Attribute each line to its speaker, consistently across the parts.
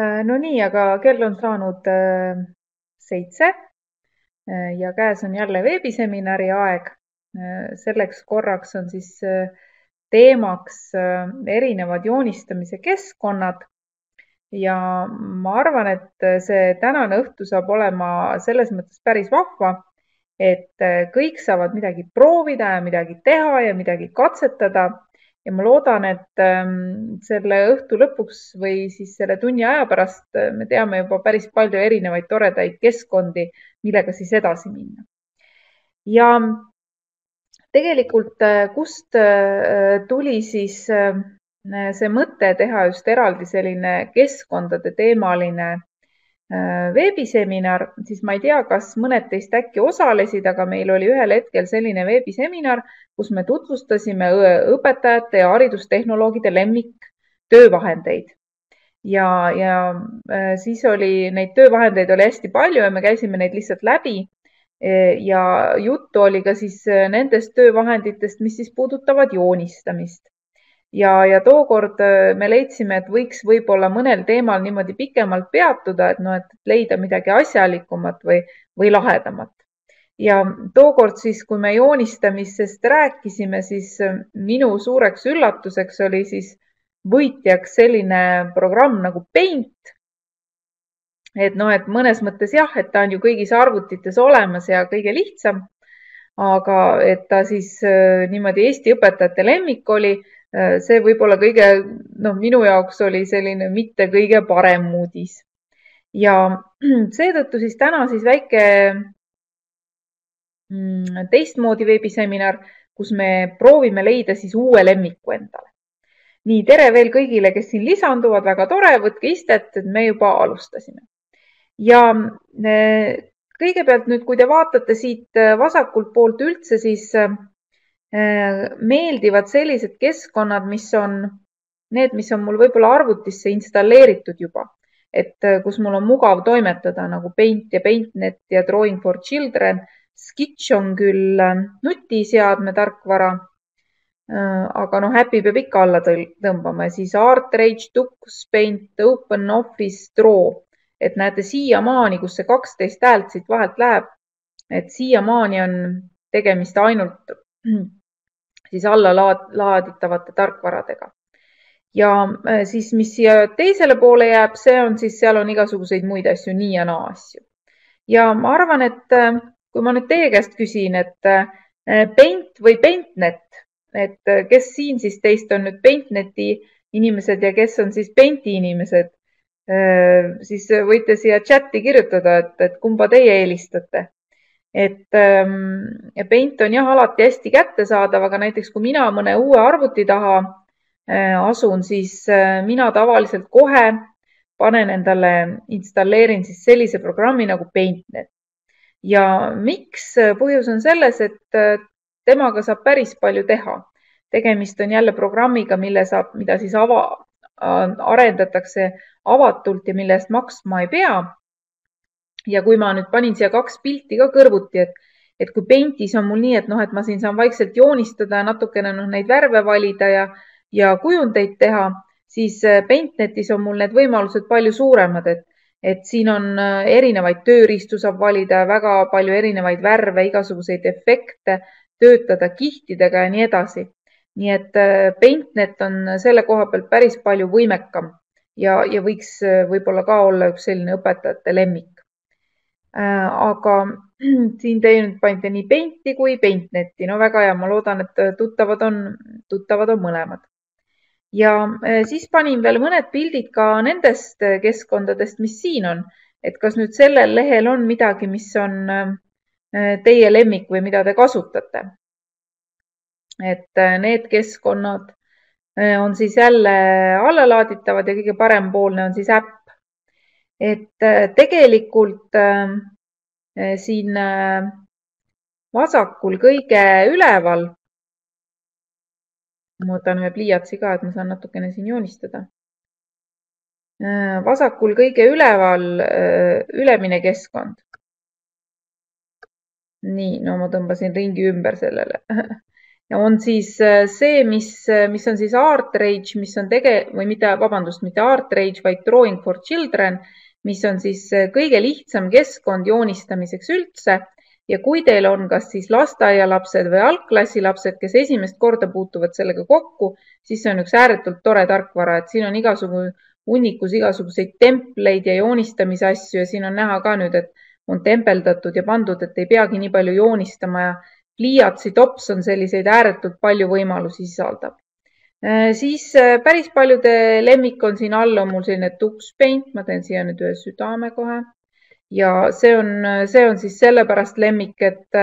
Speaker 1: Äh, no nii, aga kell on saanud äh, seitse äh, ja käes on jälle veebiseminari aeg. selleks korraks on siis teemaks erinevad joonistamise keskkonnad. ja ma arvan, et see tänane õhtu saab olema selles mõttes päris vahva, et kõik saavad midagi proovida ja midagi teha ja midagi katsetada ja ma loodan, et ähm, selle õhtu lõpuks või siis selle tunni aja pärast äh, me teame juba päris palju erinevaid toredaid keskkondi, millega siis edasi minna. ja tegelikult, äh, kust äh, tuli siis see mõte teha just eraldi selline keskkondade teemaline veebiseminar, siis ma ei tea, kas mõned teist äkki osalesid, aga meil oli ühel hetkel selline veebiseminar, kus me tutvustasime õpetajate ja haridustehnoloogide lemmiktöövahendeid. ja, ja äh, siis oli neid töövahendeid oli hästi palju ja me käisime neid lihtsalt läbi. Äh, ja juttu oli ka siis nendest töövahenditest, mis siis puudutavad joonistamist ja, ja tookord äh, me leidsime, et võiks võib-olla mõnel teemal niimoodi pikemalt peatuda, et noh, et leida midagi asjalikumat või, või lahedamat. ja tookord siis, kui me joonistamisest rääkisime, siis äh, minu suureks üllatuseks oli siis võitjaks selline programm nagu Paint. et noh, et mõnes mõttes jah, et ta on ju kõigis arvutites olemas ja kõige lihtsam. aga et ta siis äh, niimoodi Eesti õpetajate lemmik oli see võib-olla kõige, noh, minu jaoks oli selline mitte kõige parem uudis. ja seetõttu siis täna siis väike mm, teistmoodi veebiseminar, kus me proovime leida siis uue lemmiku endale. nii, tere veel kõigile, kes siin lisanduvad, väga tore, võtke istet, et me juba alustasime. ja äh, kõigepealt nüüd, kui te vaatate siit äh, vasakult poolt üldse, siis Äh, meeldivad sellised keskkonnad, mis on need, mis on mul võib-olla arvutisse installeeritud juba, et äh, kus mul on mugav toimetada nagu Paint ja PaintNet ja Drawing for Children. Skitch on küll äh, nutiseadme tarkvara. aga noh, äpi peab ikka alla tõmbama ja siis ArtRage, Tux Paint, OpenOffice, Draw, et näete siiamaani, kus see kaksteist häält siit vahelt läheb, et siiamaani on tegemist ainult siis alla laaditavate tarkvaradega. ja äh, siis, mis siia teisele poole jääb, see on siis, seal on igasuguseid muid asju, nii ja naa asju. ja ma arvan, et äh, kui ma nüüd teie käest küsin, et äh, Paint või PaintNet, et kes siin siis teist on nüüd PaintNeti inimesed ja kes on siis Painti inimesed, siis võite siia chati kirjutada, et, et kumba teie eelistate et ähm, Paint on jah, alati hästi kättesaadav, aga näiteks kui mina mõne uue arvuti taha äh, asun, siis äh, mina tavaliselt kohe panen endale, installeerin siis sellise programmi nagu PaintNet. ja miks? põhjus on selles, et äh, temaga saab päris palju teha. tegemist on jälle programmiga, mille saab, mida siis ava, arendatakse avatult ja mille eest maksma ei pea ja kui ma nüüd panin siia kaks pilti ka kõrvuti, et, et kui Paintis on mul nii, et noh, et ma siin saan vaikselt joonistada ja natukene noh, neid värve valida ja, ja kujundeid teha, siis äh, PaintNetis on mul need võimalused palju suuremad, et, et siin on äh, erinevaid tööriistu saab valida, väga palju erinevaid värve, igasuguseid efekte, töötada kihtidega ja nii edasi. nii et äh, PaintNet on selle koha pealt päris palju võimekam ja, ja võiks võib-olla ka olla üks selline õpetajate lemmik. Äh, aga siin te nüüd panite nii Painti kui PaintNeti, no väga hea, ma loodan, et tuttavad on, tuttavad on mõlemad. ja äh, siis panin veel mõned pildid ka nendest keskkondadest, mis siin on, et kas nüüd sellel lehel on midagi, mis on äh, teie lemmik või mida te kasutate. et need keskkonnad on siis jälle allalaaditavad ja kõige parempoolne on siis äpp et äh, tegelikult äh, äh, siin vasakul kõige üleval, ma võtan ühe pliiatsi ka, et ma saan natukene siin joonistada. vasakul kõige üleval ülemine keskkond. nii, no ma tõmbasin ringi ümber sellele on siis see, mis, mis on siis Art Rage, mis on tege- või mitte, vabandust, mitte Art Rage, vaid Drawing for Children, mis on siis kõige lihtsam keskkond joonistamiseks üldse ja kui teil on kas siis lasteaialapsed või algklassi lapsed, kes esimest korda puutuvad sellega kokku, siis see on üks ääretult tore tarkvara, et siin on igasugu hunnikus igasuguseid templeid ja joonistamise asju ja siin on näha ka nüüd, et on tembeldatud ja pandud, et ei peagi nii palju joonistama ja pliiatsi tops on selliseid ääretult palju võimalusi sisaldab. Äh, siis äh, päris paljude lemmik on siin all on mul selline Tux Paint, ma teen siia nüüd ühe südame kohe. Ja see on, see on siis sellepärast lemmik, et,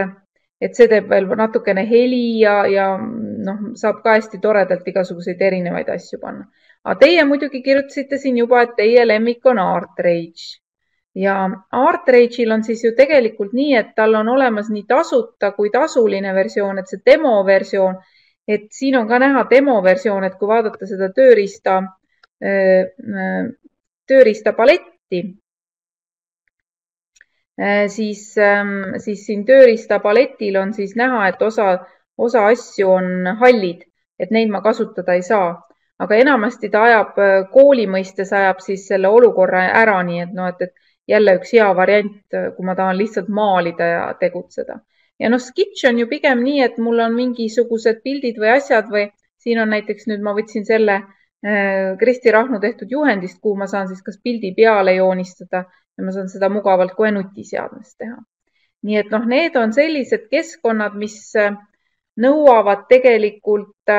Speaker 1: et see teeb veel natukene heli ja, ja noh, saab ka hästi toredalt igasuguseid erinevaid asju panna. Aga teie muidugi kirjutasite siin juba, et teie lemmik on Art Rage ja Art Rage'il on siis ju tegelikult nii, et tal on olemas nii tasuta kui tasuline versioon, et see demoversioon, et siin on ka näha demoversioon, et kui vaadata seda tööriista, tööriista paletti, siis, siis siin tööriista paletil on siis näha, et osa, osa asju on hallid, et neid ma kasutada ei saa aga enamasti ta ajab kooli mõistes ajab siis selle olukorra ära, nii et noh, et, et jälle üks hea variant, kui ma tahan lihtsalt maalida ja tegutseda. Ja noh, Skitch on ju pigem nii, et mul on mingisugused pildid või asjad või siin on näiteks nüüd ma võtsin selle äh, Kristi Rahnu tehtud juhendist, kuhu ma saan siis kas pildi peale joonistada ja ma saan seda mugavalt kohe nutiseadmes teha. nii et noh, need on sellised keskkonnad, mis nõuavad tegelikult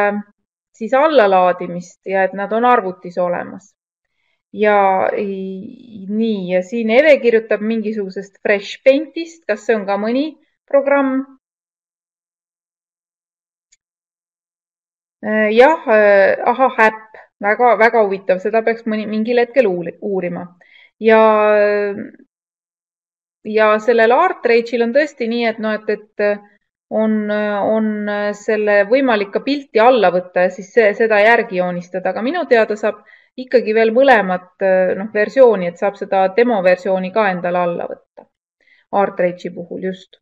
Speaker 1: siis allalaadimist ja et nad on arvutis olemas. ja nii, ja siin Eve kirjutab mingisugusest Fresh Paintist, kas see on ka mõni programm? Äh, jah, äh, ahah, äpp, väga-väga huvitav, seda peaks mõni, mingil hetkel uurima ja ja sellel Art Rage'il on tõesti nii, et noh, et, et on, on selle võimalik ka pilti alla võtta ja siis see, seda järgi joonistada, aga minu teada saab ikkagi veel mõlemat noh, versiooni, et saab seda demoversiooni ka endale alla võtta. Art Rage'i puhul just.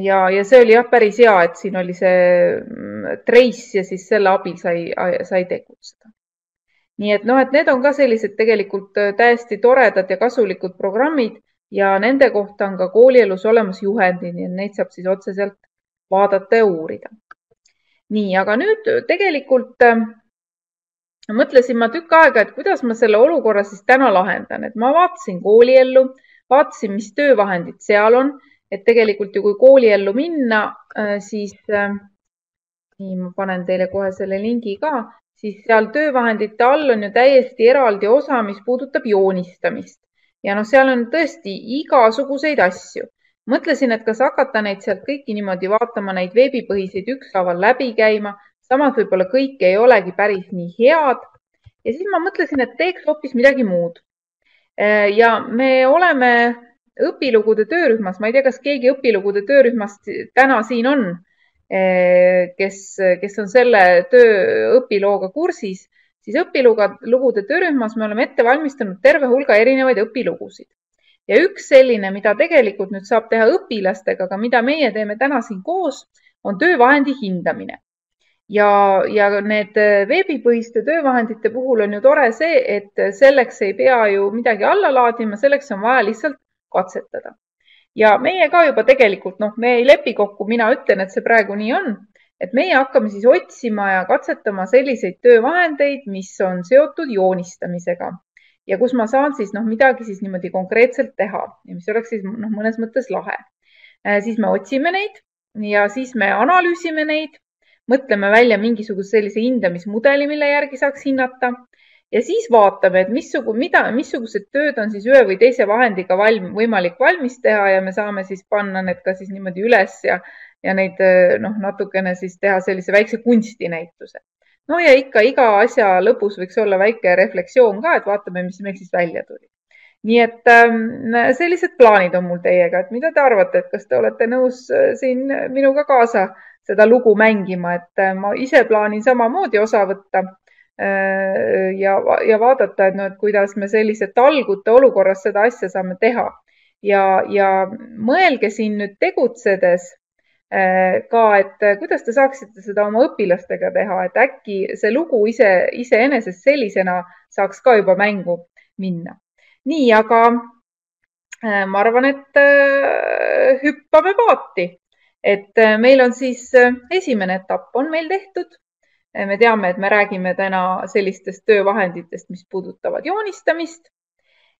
Speaker 1: Ja, ja see oli jah, päris hea, et siin oli see mm, trace ja siis selle abil sai, sai tegutseda. nii et noh, et need on ka sellised tegelikult täiesti toredad ja kasulikud programmid ja nende kohta on ka koolielus olemas juhendid, nii et neid saab siis otseselt vaadata ja uurida. nii, aga nüüd tegelikult äh, mõtlesin ma tükk aega, et kuidas ma selle olukorra siis täna lahendan, et ma vaatasin kooliellu, vaatasin, mis töövahendid seal on, et tegelikult ju kui kooliellu minna, äh, siis äh, nii, ma panen teile kohe selle lingi ka, siis seal töövahendite all on ju täiesti eraldi osa, mis puudutab joonistamist ja noh, seal on tõesti igasuguseid asju. mõtlesin, et kas hakata neid sealt kõiki niimoodi vaatama, neid veebipõhiseid ükshaaval läbi käima, samas võib-olla kõik ei olegi päris nii head. ja siis ma mõtlesin, et teeks hoopis midagi muud. Äh, ja me oleme õpilugude töörühmas, ma ei tea, kas keegi õpilugude töörühmast täna siin on, äh, kes, kes on selle töö õpilooga kursis siis õpilugude töörühmas me oleme ette valmistanud terve hulga erinevaid õpilugusid. ja üks selline, mida tegelikult nüüd saab teha õpilastega, aga mida meie teeme täna siin koos, on töövahendi hindamine. ja, ja need veebipõhiste töövahendite puhul on ju tore see, et selleks ei pea ju midagi alla laadima, selleks on vaja lihtsalt katsetada. ja meie ka juba tegelikult, noh, me ei lepi kokku, mina ütlen, et see praegu nii on et meie hakkame siis otsima ja katsetama selliseid töövahendeid, mis on seotud joonistamisega ja kus ma saan siis noh, midagi siis niimoodi konkreetselt teha ja mis oleks siis noh, mõnes mõttes lahe. Äh, siis me otsime neid ja siis me analüüsime neid, mõtleme välja mingisuguse sellise hindamismudeli, mille järgi saaks hinnata ja siis vaatame, et missugu, mida, missugused tööd on siis ühe või teise vahendiga valm, võimalik valmis teha ja me saame siis panna need ka siis niimoodi üles ja ja neid noh, natukene siis teha sellise väikse kunstinäituse. no ja ikka iga asja lõpus võiks olla väike refleksioon ka, et vaatame, mis meil siis välja tuli. nii et ähm, sellised plaanid on mul teiega, et mida te arvate, et kas te olete nõus äh, siin minuga kaasa seda lugu mängima, et äh, ma ise plaanin samamoodi osa võtta äh, ja, ja vaadata, et noh, et kuidas me sellise talgute olukorras seda asja saame teha. Ja, ja mõelge siin nüüd tegutsedes ka, et kuidas te saaksite seda oma õpilastega teha, et äkki see lugu ise, iseenesest sellisena saaks ka juba mängu minna. nii, aga ma arvan, et hüppame paati, et meil on siis esimene etapp on meil tehtud me teame, et me räägime täna sellistest töövahenditest, mis puudutavad joonistamist.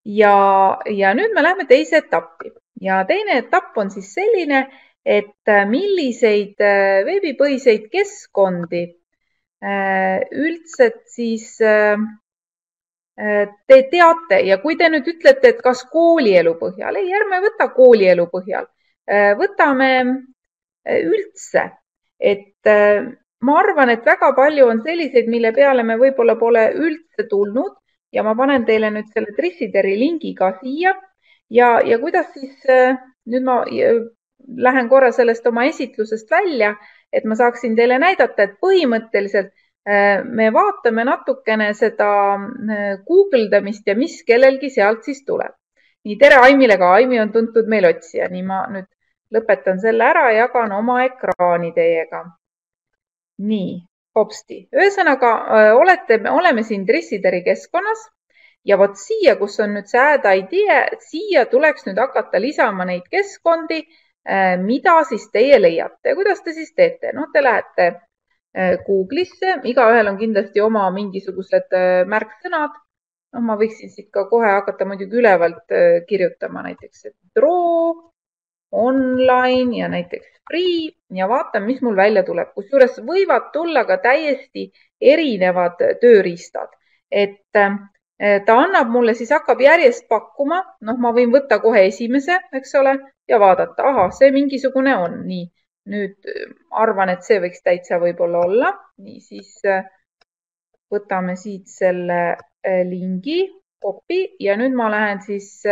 Speaker 1: ja, ja nüüd me läheme teise etappi. Ja teine etapp on siis selline, et milliseid äh, veebipõhiseid keskkondi üldse siis te teate. Ja kui te nüüd ütlete, et kas koolielu põhjal, ei, ärme võta koolielu põhjal, võtame üldse, et ma arvan, et väga palju on selliseid, mille peale me võib-olla pole üldse tulnud. Ja ma panen teile nüüd selle Trissideri lingi ka siia. Ja, ja kuidas siis äh, nüüd ma äh, lähen korra sellest oma esitlusest välja, et ma saaksin teile näidata, et põhimõtteliselt äh, me vaatame natukene seda guugeldamist ja mis kellelgi sealt siis tuleb. nii, tere Aimile ka, Aimi on tuntud meil otsija, nii ma nüüd lõpetan selle ära ja jagan oma ekraani teiega nii, hopsti, ühesõnaga olete, oleme siin Dressideri keskkonnas ja vot siia, kus on nüüd see add idea, siia tuleks nüüd hakata lisama neid keskkondi, mida siis teie leiate kuidas te siis teete? noh, te lähete Google'isse, igaühel on kindlasti oma mingisugused märksõnad. noh, ma võiksin siit ka kohe hakata muidugi ülevalt kirjutama näiteks draw online ja näiteks free ja vaatan, mis mul välja tuleb, kusjuures võivad tulla ka täiesti erinevad tööriistad, et eh, ta annab mulle, siis hakkab järjest pakkuma, noh, ma võin võtta kohe esimese, eks ole, ja vaadata, ahah, see mingisugune on, nii. nüüd eh, arvan, et see võiks täitsa võib-olla olla, nii siis eh, võtame siit selle lingi, copy. Ja nüüd ma lähen siis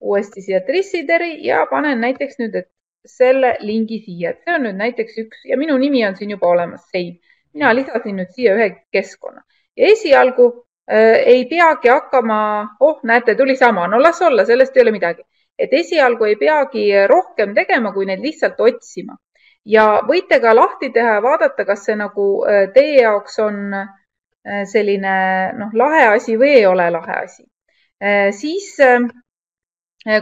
Speaker 1: uuesti siia Trissideri ja panen näiteks nüüd, et selle lingi siia, et see on nüüd näiteks üks ja minu nimi on siin juba olemas, save. mina lisasin nüüd siia ühe keskkonna. Ja esialgu äh, ei peagi hakkama, oh, näete, tuli sama, no las olla, sellest ei ole midagi, et esialgu ei peagi rohkem tegema, kui neid lihtsalt otsima. Ja võite ka lahti teha ja vaadata, kas see nagu äh, teie jaoks on äh, selline noh, lahe asi või ei ole lahe asi. Äh,. siis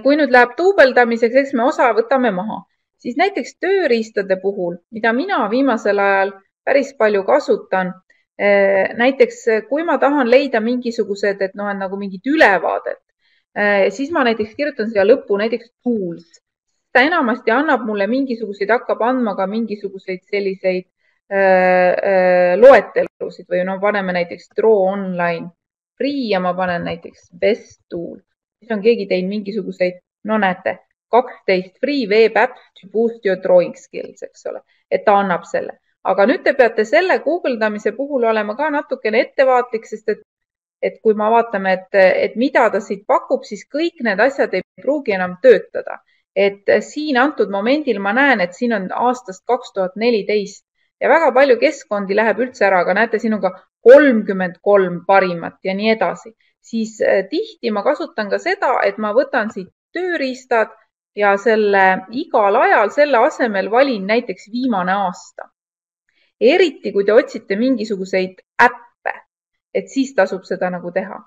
Speaker 1: kui nüüd läheb duubeldamiseks, eks me osa võtame maha, siis näiteks tööriistade puhul, mida mina viimasel ajal päris palju kasutan, eh, näiteks kui ma tahan leida mingisugused, et noh, nagu mingit ülevaadet, siis ma näiteks kirjutan siia lõppu näiteks tools. ta enamasti annab mulle mingisuguseid, hakkab andma ka mingisuguseid selliseid loetelusid või no paneme näiteks draw online. Free ja ma panen näiteks best tool siis on keegi teinud mingisuguseid, no näete, kaksteist free web apps to boost your drawing skills, eks ole, et ta annab selle. aga nüüd te peate selle guugeldamise puhul olema ka natukene ettevaatlik, sest et, et kui me vaatame, et, et mida ta siit pakub, siis kõik need asjad ei pruugi enam töötada. et siin antud momendil ma näen, et siin on aastast kaks tuhat neliteist ja väga palju keskkondi läheb üldse ära, aga näete, siin on ka kolmkümmend kolm parimat ja nii edasi siis äh, tihti ma kasutan ka seda, et ma võtan siit tööriistad ja selle igal ajal selle asemel valin näiteks viimane aasta. eriti kui te otsite mingisuguseid äppe, et siis tasub seda nagu teha.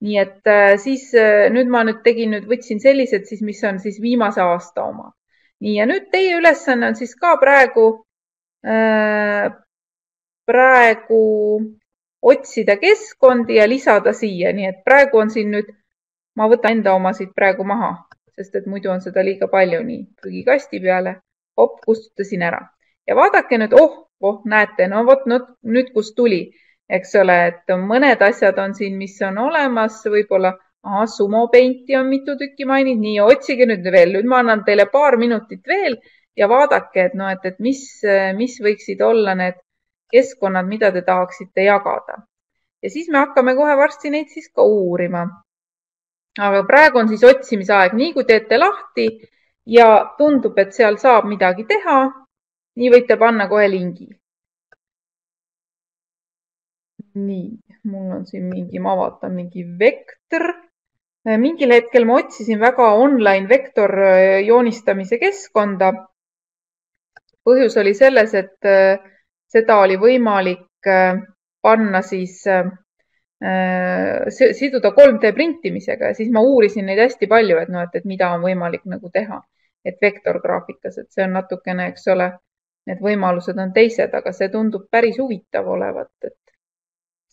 Speaker 1: nii et äh, siis äh, nüüd ma nüüd tegin, nüüd võtsin sellised siis, mis on siis viimase aasta omad. nii ja nüüd teie ülesanne on siis ka praegu äh,, praegu otsida keskkondi ja lisada siia, nii et praegu on siin nüüd, ma võtan enda oma siit praegu maha, sest et muidu on seda liiga palju, nii prügikasti peale, hopp, kustutasin ära. Ja vaadake nüüd, oh, oh, näete, no vot no, nüüd, kust tuli, eks ole, et mõned asjad on siin, mis on olemas, võib-olla ahah, Sumo Painti on mitu tükki maininud, nii otsige nüüd veel, nüüd ma annan teile paar minutit veel ja vaadake, et noh, et, et mis, mis võiksid olla need keskkonnad, mida te tahaksite jagada. ja siis me hakkame kohe varsti neid siis ka uurima. aga praegu on siis otsimise aeg, nii kui teete lahti ja tundub, et seal saab midagi teha, nii võite panna kohe lingi. nii, mul on siin mingi, ma vaatan mingi vektor. mingil hetkel ma otsisin väga online vektor joonistamise keskkonda põhjus oli selles, et äh, seda oli võimalik äh, panna siis äh, siduda 3D printimisega ja siis ma uurisin neid hästi palju, et noh, et, et mida on võimalik nagu teha, et vektorgraafikas, et see on natukene, eks ole, need võimalused on teised, aga see tundub päris huvitav olevat, et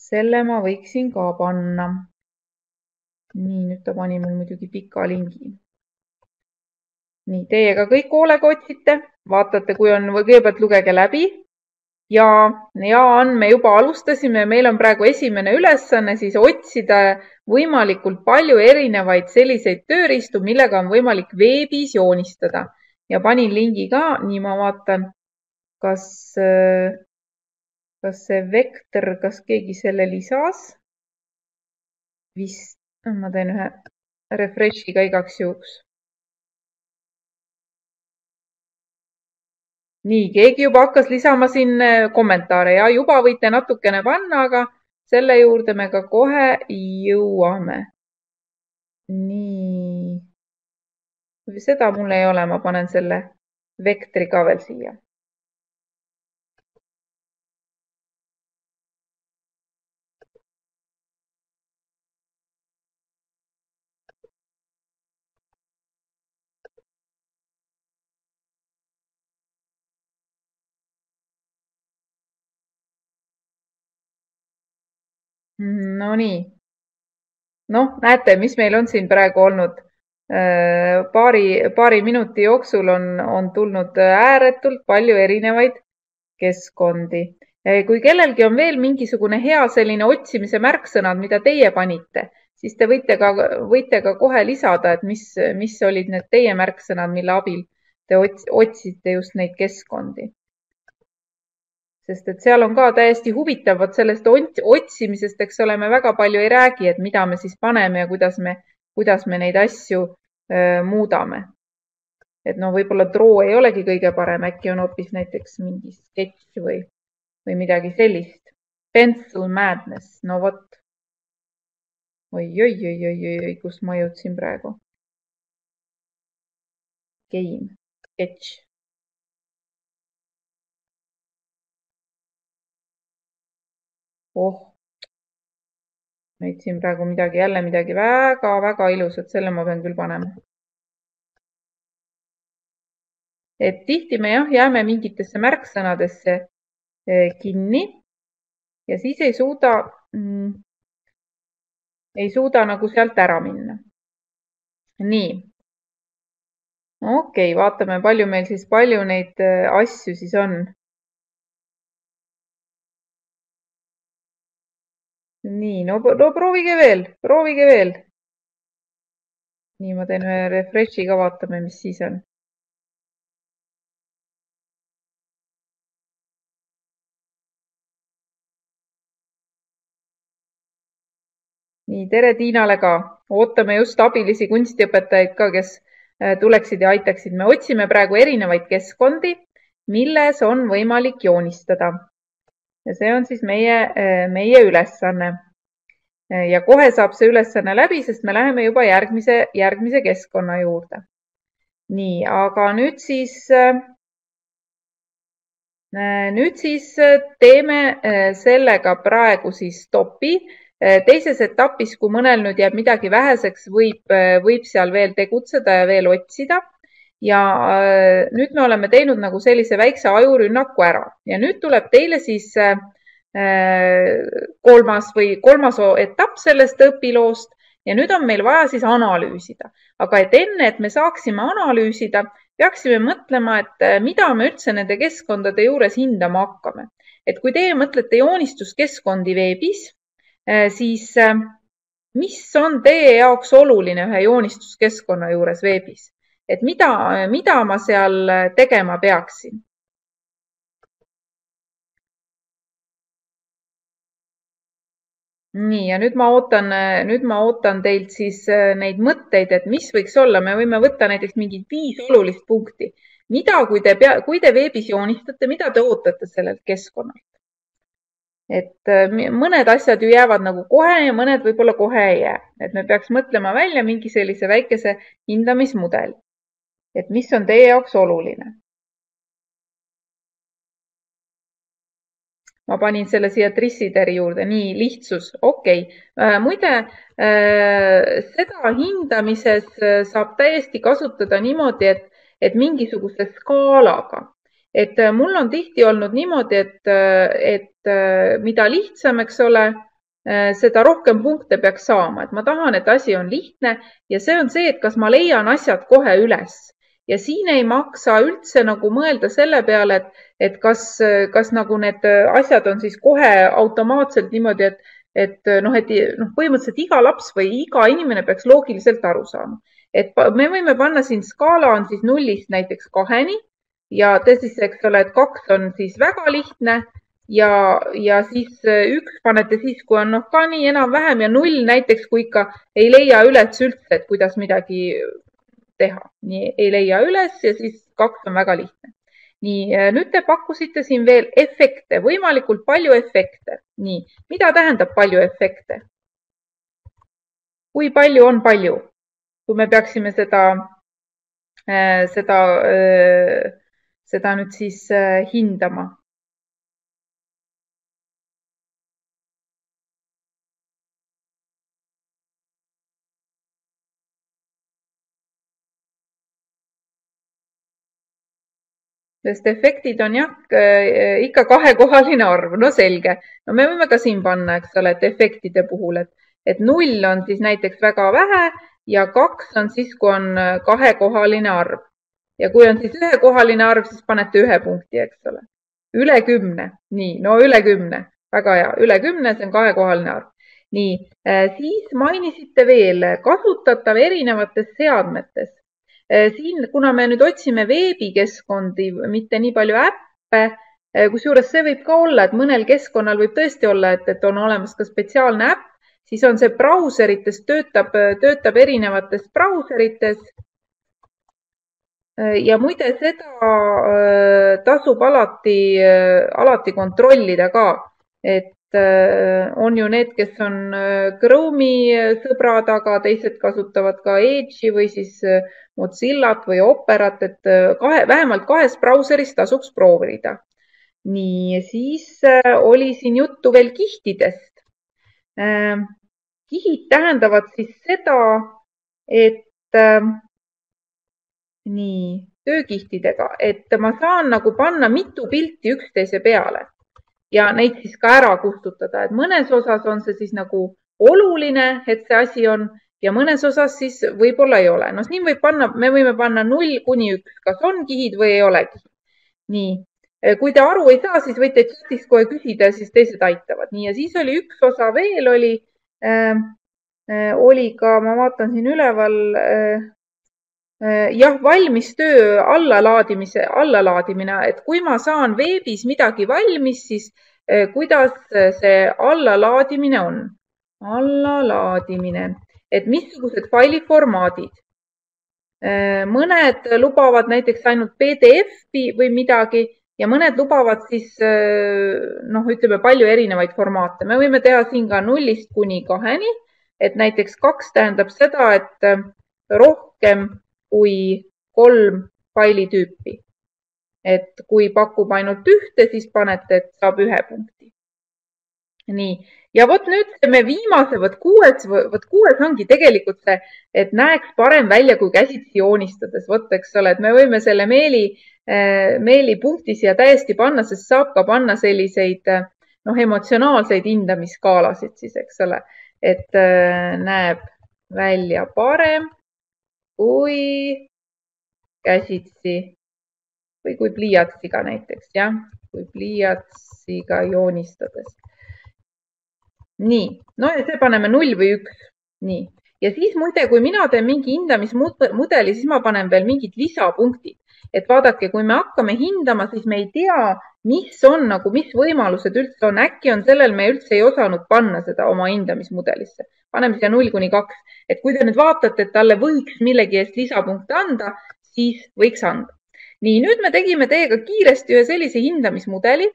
Speaker 1: selle ma võiksin ka panna. nii, nüüd ta pani mul muidugi pika lingi. Nii, teie ka kõik hoolega otsite, vaatate, kui on, kõigepealt lugege läbi ja, ja on, me juba alustasime, meil on praegu esimene ülesanne siis otsida võimalikult palju erinevaid selliseid tööriistu, millega on võimalik veebis joonistada ja panin lingi ka, nii ma vaatan, kas, kas see vektor, kas keegi selle lisas? vist, ma teen ühe refresh'i ka igaks juhuks nii, keegi juba hakkas lisama siin äh, kommentaare ja juba võite natukene panna, aga selle juurde me ka kohe jõuame. nii. seda mul ei ole, ma panen selle vektri ka veel siia Nonii. noh, näete, mis meil on siin praegu olnud. Äh, paari, paari minuti jooksul on, on tulnud ääretult palju erinevaid keskkondi. Äh, kui kellelgi on veel mingisugune hea selline otsimise märksõnad, mida teie panite, siis te võite ka, võite ka kohe lisada, et mis, mis olid need teie märksõnad, mille abil te otsite just neid keskkondi sest et seal on ka täiesti huvitav, vot sellest otsimisest, eks ole, me väga palju ei räägi, et mida me siis paneme ja kuidas me, kuidas me neid asju öö, muudame. et no võib-olla Draw ei olegi kõige parem, äkki on hoopis näiteks mingi sketš või, või midagi sellist. Pencil Madness, no vot oi, oi, oi, oi, oi, oi, kus ma jõudsin praegu? Game, sketš oh, neid siin praegu midagi, jälle midagi väga-väga ilusat, selle ma pean küll panema. et tihti me jah, jääme mingitesse märksõnadesse eh, kinni ja siis ei suuda mm,, ei suuda nagu sealt ära minna. nii. okei okay,, vaatame, palju meil siis, palju neid eh, asju siis on nii, no, no proovige veel, proovige veel. nii, ma teen ühe refresh'i ka, vaatame, mis siis on. nii, tere Tiinale ka. ootame just abilisi kunstiõpetajaid ka, kes äh, tuleksid ja aitaksid. me otsime praegu erinevaid keskkondi, milles on võimalik joonistada ja see on siis meie, äh, meie ülesanne. Äh, ja kohe saab see ülesanne läbi, sest me läheme juba järgmise, järgmise keskkonna juurde. nii, aga nüüd siis, äh, nüüd siis teeme sellega praegu siis stopi. teises etapis, kui mõnel nüüd jääb midagi väheseks, võib, võib seal veel tegutseda ja veel otsida ja äh, nüüd me oleme teinud nagu sellise väikse ajurünnaku ära ja nüüd tuleb teile siis äh, kolmas või kolmas etapp sellest õpiloost ja nüüd on meil vaja siis analüüsida. aga et enne, et me saaksime analüüsida, peaksime mõtlema, et äh, mida me üldse nende keskkondade juures hindama hakkame. et kui teie mõtlete joonistuskeskkondi veebis, siis mis on teie jaoks oluline ühe joonistuskeskkonna juures veebis? Et mida, mida ma seal tegema peaksin. nii, ja nüüd ma ootan, nüüd ma ootan teilt siis äh, neid mõtteid, et mis võiks olla, me võime võtta näiteks mingid viis olulist punkti. mida, kui te pea, kui te veebis joonistate, mida te ootate sellelt keskkonnalt? et äh, mõned asjad ju jäävad nagu kohe ja mõned võib-olla kohe ei jää, et me peaks mõtlema välja mingi sellise väikese hindamismudeli et mis on teie jaoks oluline. ma panin selle siia Trissideri juurde, nii lihtsus, okei. Okay.. muide, seda hindamises saab täiesti kasutada niimoodi, et, et mingisuguse skaalaga. Et mul on tihti olnud niimoodi, et, et mida lihtsam, eks ole, seda rohkem punkte peaks saama, et ma tahan, et asi on lihtne ja see on see, et kas ma leian asjad kohe üles ja siin ei maksa üldse nagu mõelda selle peale, et, et kas, kas nagu need asjad on siis kohe automaatselt niimoodi, et, et noh, et noh, põhimõtteliselt iga laps või iga inimene peaks loogiliselt aru saama. et me võime panna siin skaala on siis nullist näiteks kaheni ja tõesti, eks ole, et kaks on siis väga lihtne ja, ja siis üks panete siis, kui on noh, ka nii enam-vähem ja null näiteks, kui ikka ei leia üles üldse, et kuidas midagi teha, nii ei leia üles ja siis kaks on väga lihtne. nii, äh, nüüd te pakkusite siin veel efekte, võimalikult palju efekte. nii, mida tähendab palju efekte? kui palju on palju? kui me peaksime seda, äh, seda, äh, seda nüüd siis hindama sest efektid on jah, äh, ikka kahekohaline arv, no selge. no me võime ka siin panna, eks ole, et efektide puhul, et, et null on siis näiteks väga vähe ja kaks on siis, kui on äh, kahekohaline arv. ja kui on siis ühekohaline arv, siis panete ühe punkti, eks ole. üle kümne, nii, no üle kümne, väga hea, üle kümne, see on kahekohaline arv. nii, äh, siis mainisite veel kasutatav erinevates seadmetes siin, kuna me nüüd otsime veebikeskkondi, mitte nii palju äppe, äh, kusjuures see võib ka olla, et mõnel keskkonnal võib tõesti olla, et, et on olemas ka spetsiaalne äpp, siis on see brauserites, töötab, töötab erinevates brauserites. Äh, ja muide, seda tasub alati, alati kontrollida ka, et Äh, on ju need, kes on äh, Chrome'i äh, sõbrad, aga teised kasutavad ka Edge'i või siis Mozillat või Operat, et kahe, vähemalt kahes brauseris tasuks proovida. nii, siis oli siin juttu veel kihtidest. kihid tähendavad siis seda, et nii, töökihtidega, et ma saan nagu panna mitu pilti üksteise peale ja neid siis ka ära kustutada, et mõnes osas on see siis nagu oluline, et see asi on ja mõnes osas siis võib-olla ei ole. no siin võib panna, me võime panna null kuni üks, kas on kihid või ei ole kihid. nii, kui te aru ei saa, siis võite chatis kohe küsida, siis teised aitavad. nii ja siis oli üks osa veel oli äh,, äh, oli ka, ma vaatan siin üleval äh, Äh, jah, valmistöö allalaadimise, allalaadimine, et kui ma saan veebis midagi valmis, siis äh, kuidas see allalaadimine on? allalaadimine, et missugused failiformaadid? Äh, mõned lubavad näiteks ainult PDF-i või midagi ja mõned lubavad siis noh, ütleme palju erinevaid formaate. me võime teha siin ka nullist kuni kaheni, et näiteks kaks tähendab seda, et rohkem kui kolm failitüüpi. et kui pakub ainult ühte, siis panete, et saab ühe punkti. nii, ja vot nüüd me viimase, vot kuues, vot kuues ongi tegelikult see, et näeks parem välja kui käsitsi joonistades, vot eks ole, et me võime selle meeli, eh, meelipunkti siia täiesti panna, sest saab ka panna selliseid noh, emotsionaalseid hindamisskaalasid siis, eks ole, et äh, näeb välja parem kui käsitsi või kui pliiatsiga näiteks, jah, kui pliiatsiga joonistades. Nii, no ja see paneme null või üks, nii. ja siis muide, kui mina teen mingi hindamismudeli, siis ma panen veel mingid lisapunktid, et vaadake, kui me hakkame hindama, siis me ei tea, mis on nagu, mis võimalused üldse on, äkki on sellel me üldse ei osanud panna seda oma hindamismudelisse. Paneme siia null kuni kaks, et kui te nüüd vaatate, et talle võiks millegi eest lisapunkte anda, siis võiks anda. nii, nüüd me tegime teiega kiiresti ühe sellise hindamismudeli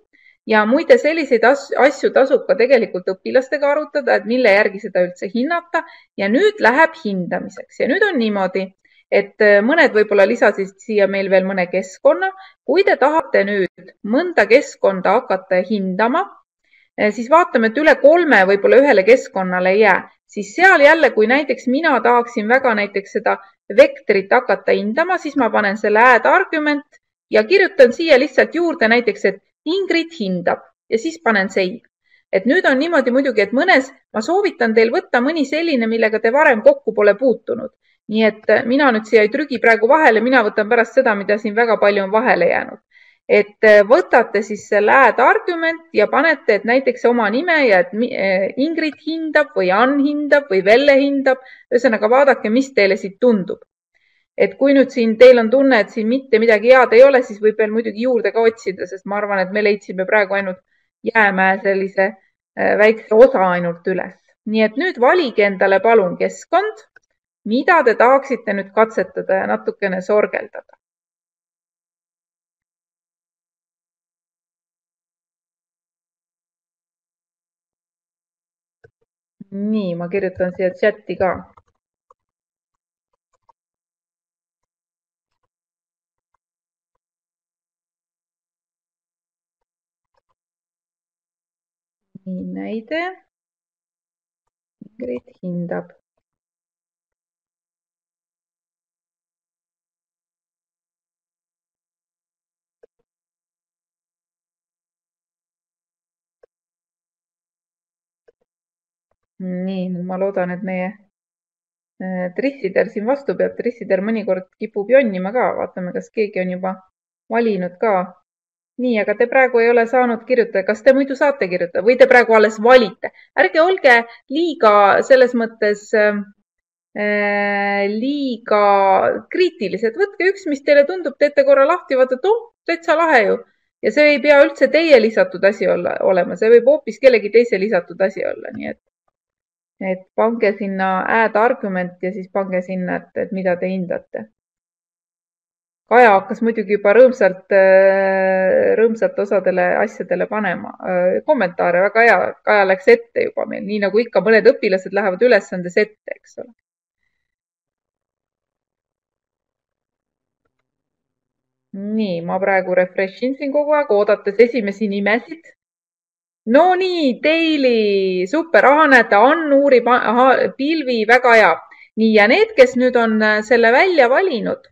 Speaker 1: ja muide, selliseid asju tasub ka tegelikult õpilastega arutada, et mille järgi seda üldse hinnata. Ja nüüd läheb hindamiseks. Ja nüüd on niimoodi, et äh, mõned võib-olla lisasid siia meil veel mõne keskkonna. kui te tahate nüüd mõnda keskkonda hakata hindama, siis vaatame, et üle kolme võib-olla ühele keskkonnale ei jää, siis seal jälle, kui näiteks mina tahaksin väga näiteks seda vektrit hakata hindama, siis ma panen selle add argument ja kirjutan siia lihtsalt juurde näiteks, et Ingrid hindab ja siis panen save. et nüüd on niimoodi muidugi, et mõnes, ma soovitan teil võtta mõni selline, millega te varem kokku pole puutunud. nii et mina nüüd siia ei trügi praegu vahele, mina võtan pärast seda, mida siin väga palju on vahele jäänud et äh, võtate siis selle add argument ja panete, et näiteks oma nime ja et äh, Ingrid hindab või Ann hindab või Velle hindab. ühesõnaga vaadake, mis teile siit tundub. Et kui nüüd siin teil on tunne, et siin mitte midagi head ei ole, siis võib veel muidugi juurde ka otsida, sest ma arvan, et me leidsime praegu ainult jäämäe sellise äh, väikse osa ainult üles. nii et nüüd valige endale palun keskkond, mida te tahaksite nüüd katsetada ja natukene sorgeldada. nii, ma kirjutan siia chati ka. Nii, näide. Ingrid hindab. nii, nüüd ma loodan, et meie äh, Trissider siin vastu peab. Trissider mõnikord kipub jonnima ka, vaatame, kas keegi on juba valinud ka. Nii, aga te praegu ei ole saanud kirjutada, kas te muidu saate kirjutada või te praegu alles valite? ärge olge liiga selles mõttes äh, äh liiga kriitilised, võtke üks, mis teile tundub, teete korra lahti, vaatate, oh, täitsa lahe ju. Ja see ei pea üldse teie lisatud asi olla, olema, see võib hoopis kellegi teise lisatud asi olla, nii et et pange sinna add argument ja siis pange sinna, et, et mida te hindate. Kaja hakkas muidugi juba rõõmsalt, äh, rõõmsalt osadele asjadele panema äh, kommentaare, väga hea. Kaja läks ette juba meil, nii nagu ikka mõned õpilased lähevad ülesandes ette, eks ole. nii, ma praegu refresh in siin kogu aeg, oodates esimesi nimesid Nonii, Daily, super, ahah, näete, Ann uurib, ahah, pilvi, väga hea. nii, ja need, kes nüüd on äh, selle välja valinud,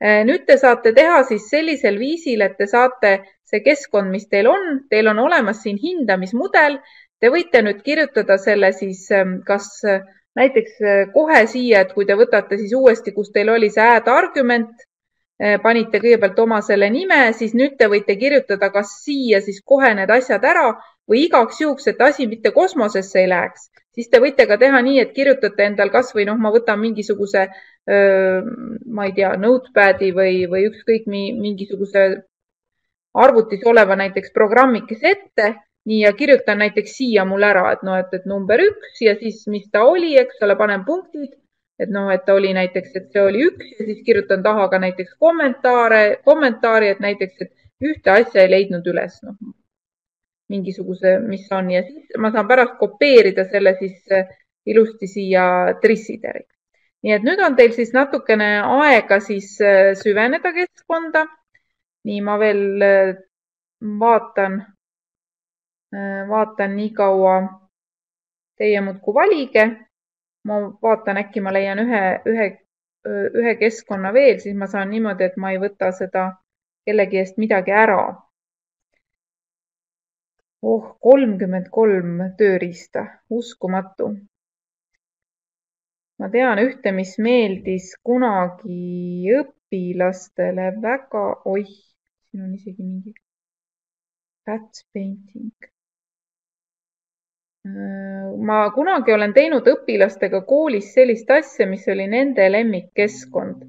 Speaker 1: nüüd te saate teha siis sellisel viisil, et te saate see keskkond, mis teil on, teil on olemas siin hindamismudel. Te võite nüüd kirjutada selle siis ähm, kas äh, näiteks kohe siia, et kui te võtate siis uuesti, kus teil oli see add argument, panite kõigepealt oma selle nime, siis nüüd te võite kirjutada, kas siia siis kohe need asjad ära või igaks juhuks, et asi mitte kosmosesse ei läheks, siis te võite ka teha nii, et kirjutate endal kasvõi noh, ma võtan mingisuguse, ma ei tea, notepad'i või, või ükskõik mingisuguse arvutis oleva näiteks programmikese ette, nii ja kirjutan näiteks siia mul ära, et noh, et, et number üks ja siis, mis ta oli, eks ole, panen punktid, et noh, et oli näiteks, et see oli üks ja siis kirjutan taha ka näiteks kommentaare, kommentaari, et näiteks, et ühte asja ei leidnud üles, noh mingisuguse, mis on ja siis ma saan pärast kopeerida selle siis äh, ilusti siia Trissideri. nii et nüüd on teil siis natukene aega siis äh, süveneda keskkonda. nii, ma veel äh, vaatan, vaatan nii kaua. Teie muudkui valige. ma vaatan, äkki ma leian ühe, ühe, ühe keskkonna veel, siis ma saan niimoodi, et ma ei võta seda kellegi eest midagi ära oh, kolmkümmend kolm tööriista, uskumatu. ma tean ühte, mis meeldis kunagi õpilastele väga, oih, siin on isegi mingi fats painting. ma kunagi olen teinud õpilastega koolis sellist asja, mis oli nende lemmikkeskkond.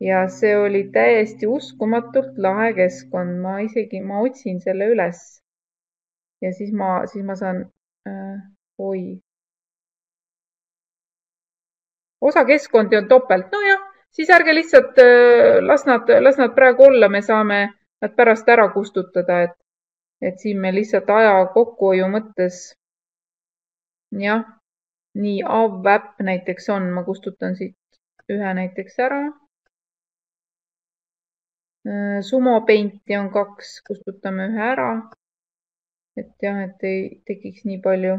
Speaker 1: Ja see oli täiesti uskumatult lahe keskkond, ma isegi, ma otsin selle üles ja siis ma, siis ma saan äh,, oi. osa keskkondi on topelt, nojah, siis ärge lihtsalt äh, las nad, las nad praegu olla, me saame nad pärast ära kustutada, et, et siin me lihtsalt aja kokkuhoiu mõttes. jah, nii AV-äpp näiteks on, ma kustutan siit ühe näiteks ära. Äh, Sumo Painti on kaks, kustutame ühe ära et jah, et ei tekiks nii palju.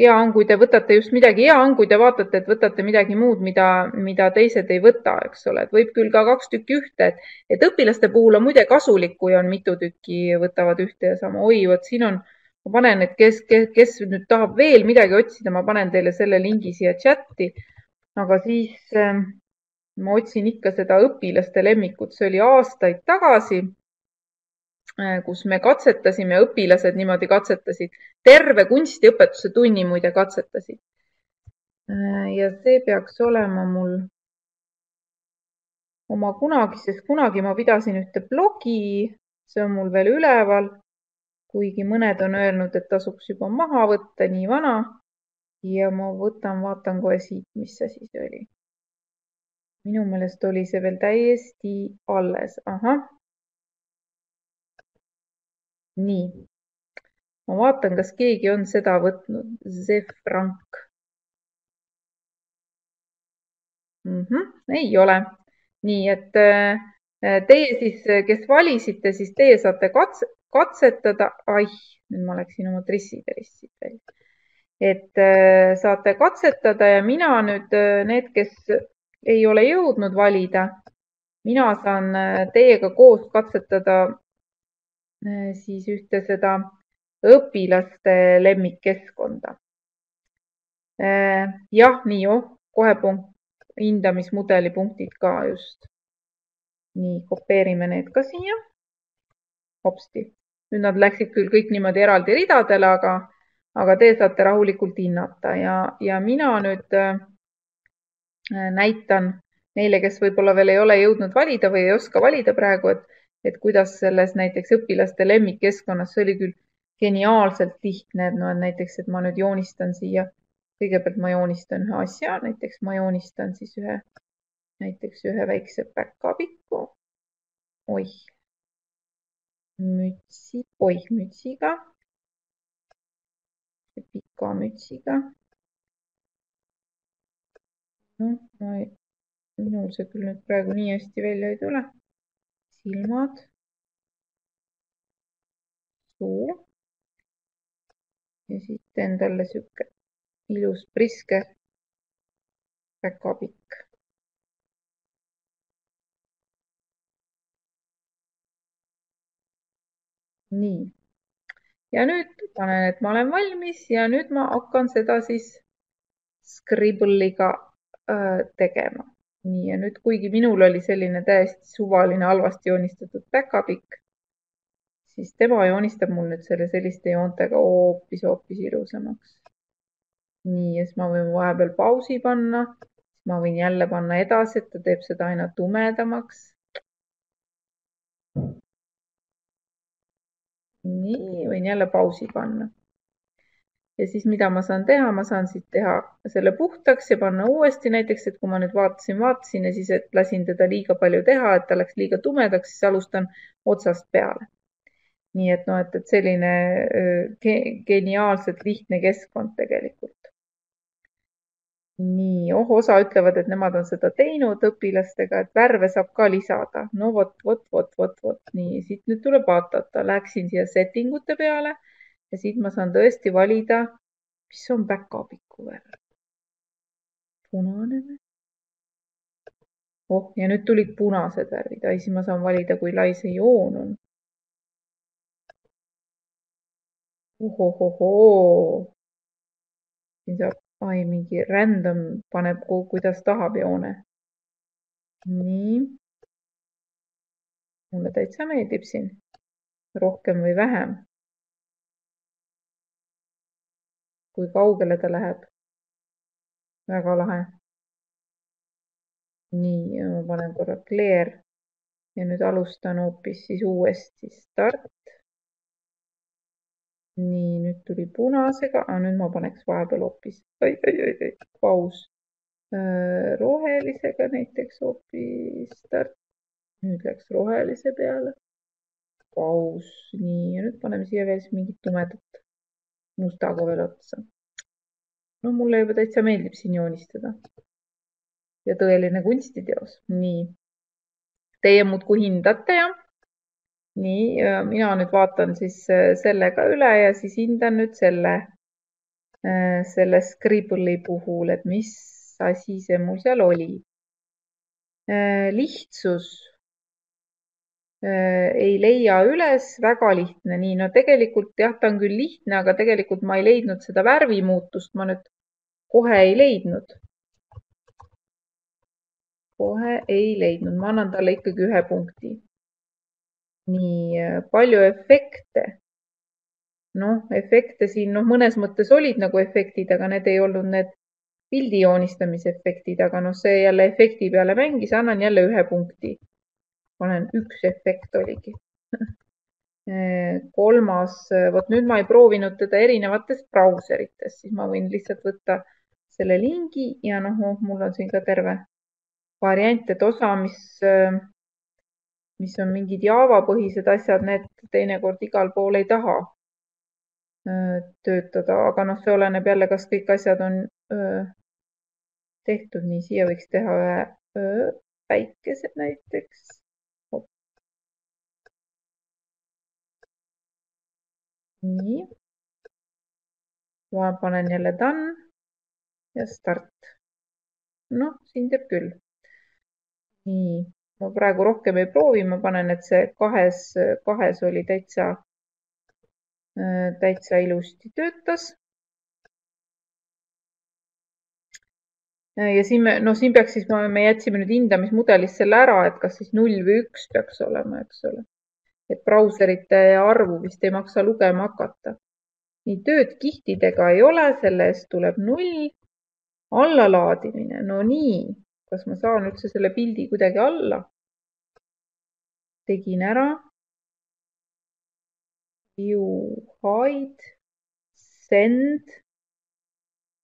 Speaker 1: hea on, kui te võtate just midagi, hea on, kui te vaatate, et võtate midagi muud, mida, mida teised ei võta, eks ole, et võib küll ka kaks tükki ühte, et, et õpilaste puhul on muide kasulik, kui on mitu tükki, võtavad ühte ja sama. oi, vot siin on, ma panen, et kes, kes, kes nüüd tahab veel midagi otsida, ma panen teile selle lingi siia chati. aga siis äh, ma otsin ikka seda õpilaste lemmikut, see oli aastaid tagasi kus me katsetasime, õpilased niimoodi katsetasid, terve kunstiõpetuse tunni muide katsetasid. Äh, ja see peaks olema mul oma kunagises, kunagi ma pidasin ühte blogi, see on mul veel üleval, kuigi mõned on öelnud, et tasuks juba maha võtta, nii vana. ja ma võtan, vaatan kohe siit, mis see siis oli. minu meelest oli see veel täiesti alles, ahah nii, ma vaatan, kas keegi on seda võtnud, Zefrank mm. -hmm, ei ole. nii et äh, teie siis, kes valisite, siis teie saate katse, katsetada. aih, nüüd ma läksin oma trissiterist siit välja. et äh, saate katsetada ja mina nüüd, äh, need, kes ei ole jõudnud valida, mina saan teiega koos katsetada siis ühte seda õpilaste lemmikkeskkonda. Äh, jah, nii oh, kohe punkt, hindamismudeli punktid ka just. nii, kopeerime need ka siia. hopsti, nüüd nad läksid küll kõik niimoodi eraldi ridadele, aga, aga te saate rahulikult hinnata ja, ja mina nüüd äh, näitan neile, kes võib-olla veel ei ole jõudnud valida või ei oska valida praegu, et et kuidas selles näiteks õpilaste lemmikkeskkonnas, see oli küll geniaalselt lihtne, et no näiteks, et ma nüüd joonistan siia, kõigepealt ma joonistan ühe asja, näiteks ma joonistan siis ühe, näiteks ühe väikse päkapiku. oih, mütsi, oih, mütsiga, pika mütsiga. noh, ma ei, minul see küll nüüd praegu nii hästi välja ei tule silmad, suu ja siis teen talle sihuke ilus priske. Päkapikk. nii, ja nüüd panen, et ma olen valmis ja nüüd ma hakkan seda siis Scribble'iga äh, tegema nii, ja nüüd, kuigi minul oli selline täiesti suvaline halvasti joonistatud päkapikk, siis tema joonistab mul nüüd selle selliste joontega hoopis, hoopis ilusamaks. nii, ja siis ma võin vahepeal pausi panna, ma võin jälle panna edasi, et ta teeb seda aina tumedamaks. nii, võin jälle pausi panna ja siis, mida ma saan teha, ma saan siit teha selle puhtaks ja panna uuesti näiteks, et kui ma nüüd vaatasin, vaatasin ja siis, et lasin teda liiga palju teha, et ta läks liiga tumedaks, siis alustan otsast peale. nii et noh, et, et selline ge geniaalselt lihtne keskkond tegelikult. nii, oh, osa ütlevad, et nemad on seda teinud õpilastega, et värve saab ka lisada. no vot, vot, vot, vot, vot nii, siit nüüd tuleb vaadata, läheksin siia setting ute peale ja siit ma saan tõesti valida, mis on päkapiku värv. punane või? oh, ja nüüd tulid punased värvid, ai, siis ma saan valida, kui lai see joon on. ohohohoo. siin saab, ai, mingi random paneb, kuidas tahab joone. nii. mulle täitsa meeldib siin, rohkem või vähem kui kaugele ta läheb. väga lahe. nii, ma panen korra clear ja nüüd alustan hoopis siis uuesti start. nii, nüüd tuli punasega, nüüd ma paneks vahepeal hoopis, oi, oi, oi, oi, paus. Äh, rohelisega näiteks hoopis start. nüüd läks rohelise peale. paus, nii ja nüüd paneme siia veel siis mingit tumedat mustaga veel otsa. no mulle juba täitsa meeldib siin joonistada. ja tõeline kunstiteos, nii. Teie muudkui hindate ja nii, mina nüüd vaatan siis äh, selle ka üle ja siis hindan nüüd selle, äh, selle Scribble'i puhul, et mis asi see mul seal oli. Äh, lihtsus ei leia üles, väga lihtne, nii no tegelikult jah, ta on küll lihtne, aga tegelikult ma ei leidnud seda värvimuutust, ma nüüd kohe ei leidnud. kohe ei leidnud, ma annan talle ikkagi ühe punkti nii äh, palju efekte. noh, efekte siin noh, mõnes mõttes olid nagu efektid, aga need ei olnud need pildi joonistamise efektid, aga noh, see jälle efekti peale mängis, annan jälle ühe punkti. Panen üks efekt oligi äh, kolmas, äh, vot nüüd ma ei proovinud teda erinevates brauserites, siis ma võin lihtsalt võtta selle lingi ja noh, mul on siin ka terve variant, et osa, mis mis on mingid Java põhised asjad, need teinekord igal pool ei taha töötada, aga noh, see oleneb jälle, kas kõik asjad on öö, tehtud, nii siia võiks teha ühe öö, päikese näiteks. Nii. ma panen jälle done ja start. noh, siin teeb küll. nii ma praegu rohkem ei proovi, ma panen, et see kahes, kahes oli täitsa, täitsa ilusti töötas. ja siin me, noh, siin peaks siis, me jätsime nüüd hindamismudelis selle ära, et kas siis null või üks peaks olema, eks ole. Et brauserite arvu vist ei maksa lugema hakata. nii, tööd kihtidega ei ole, selle eest tuleb null. allalaadimine, no nii kas ma saan üldse selle pildi kuidagi alla? tegin ära. View hide, send.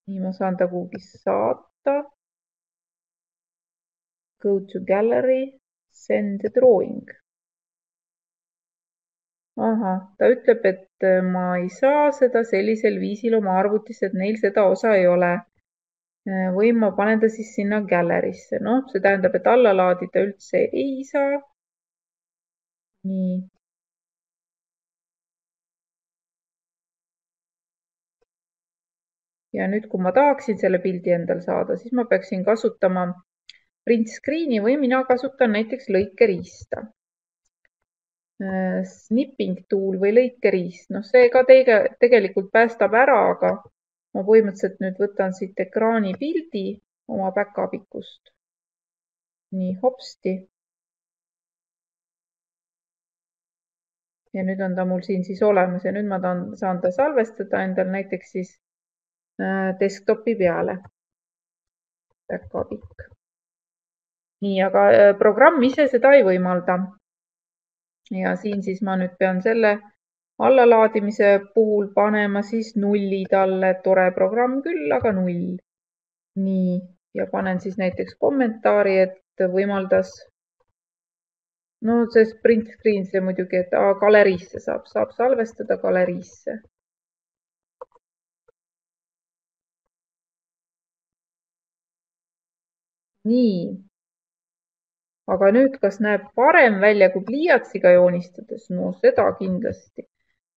Speaker 1: nii ma saan ta kuhugi saata. Go to gallery, send a drawing. Ahah, ta ütleb, et ma ei saa seda sellisel viisil oma arvutis, et neil seda osa ei ole Äh, või ma panen ta siis sinna gallery'sse, noh, see tähendab, et alla laadida üldse ei saa. nii. ja nüüd, kui ma tahaksin selle pildi endal saada, siis ma peaksin kasutama print screen'i või mina kasutan näiteks lõikeriista. Äh, snipping tool või lõikeriist, noh, see ka teiega tegelikult päästab ära, aga ma põhimõtteliselt nüüd võtan siit ekraani pildi oma back-up'ikust. nii hopsti. ja nüüd on ta mul siin siis olemas ja nüüd ma tahan, saan ta salvestada endal näiteks siis äh, desktopi peale. Back-up'ik. nii, aga äh, programm ise seda ei võimalda. Ja siin siis ma nüüd pean selle allalaadimise puhul panema siis nullid alla, et tore programm küll, aga null. nii, ja panen siis näiteks kommentaari, et võimaldas. no see sprint screen, see muidugi, et a, galeriisse saab, saab salvestada galeriisse. nii. Aga nüüd, kas näeb parem välja kui pliiatsiga joonistades? no seda kindlasti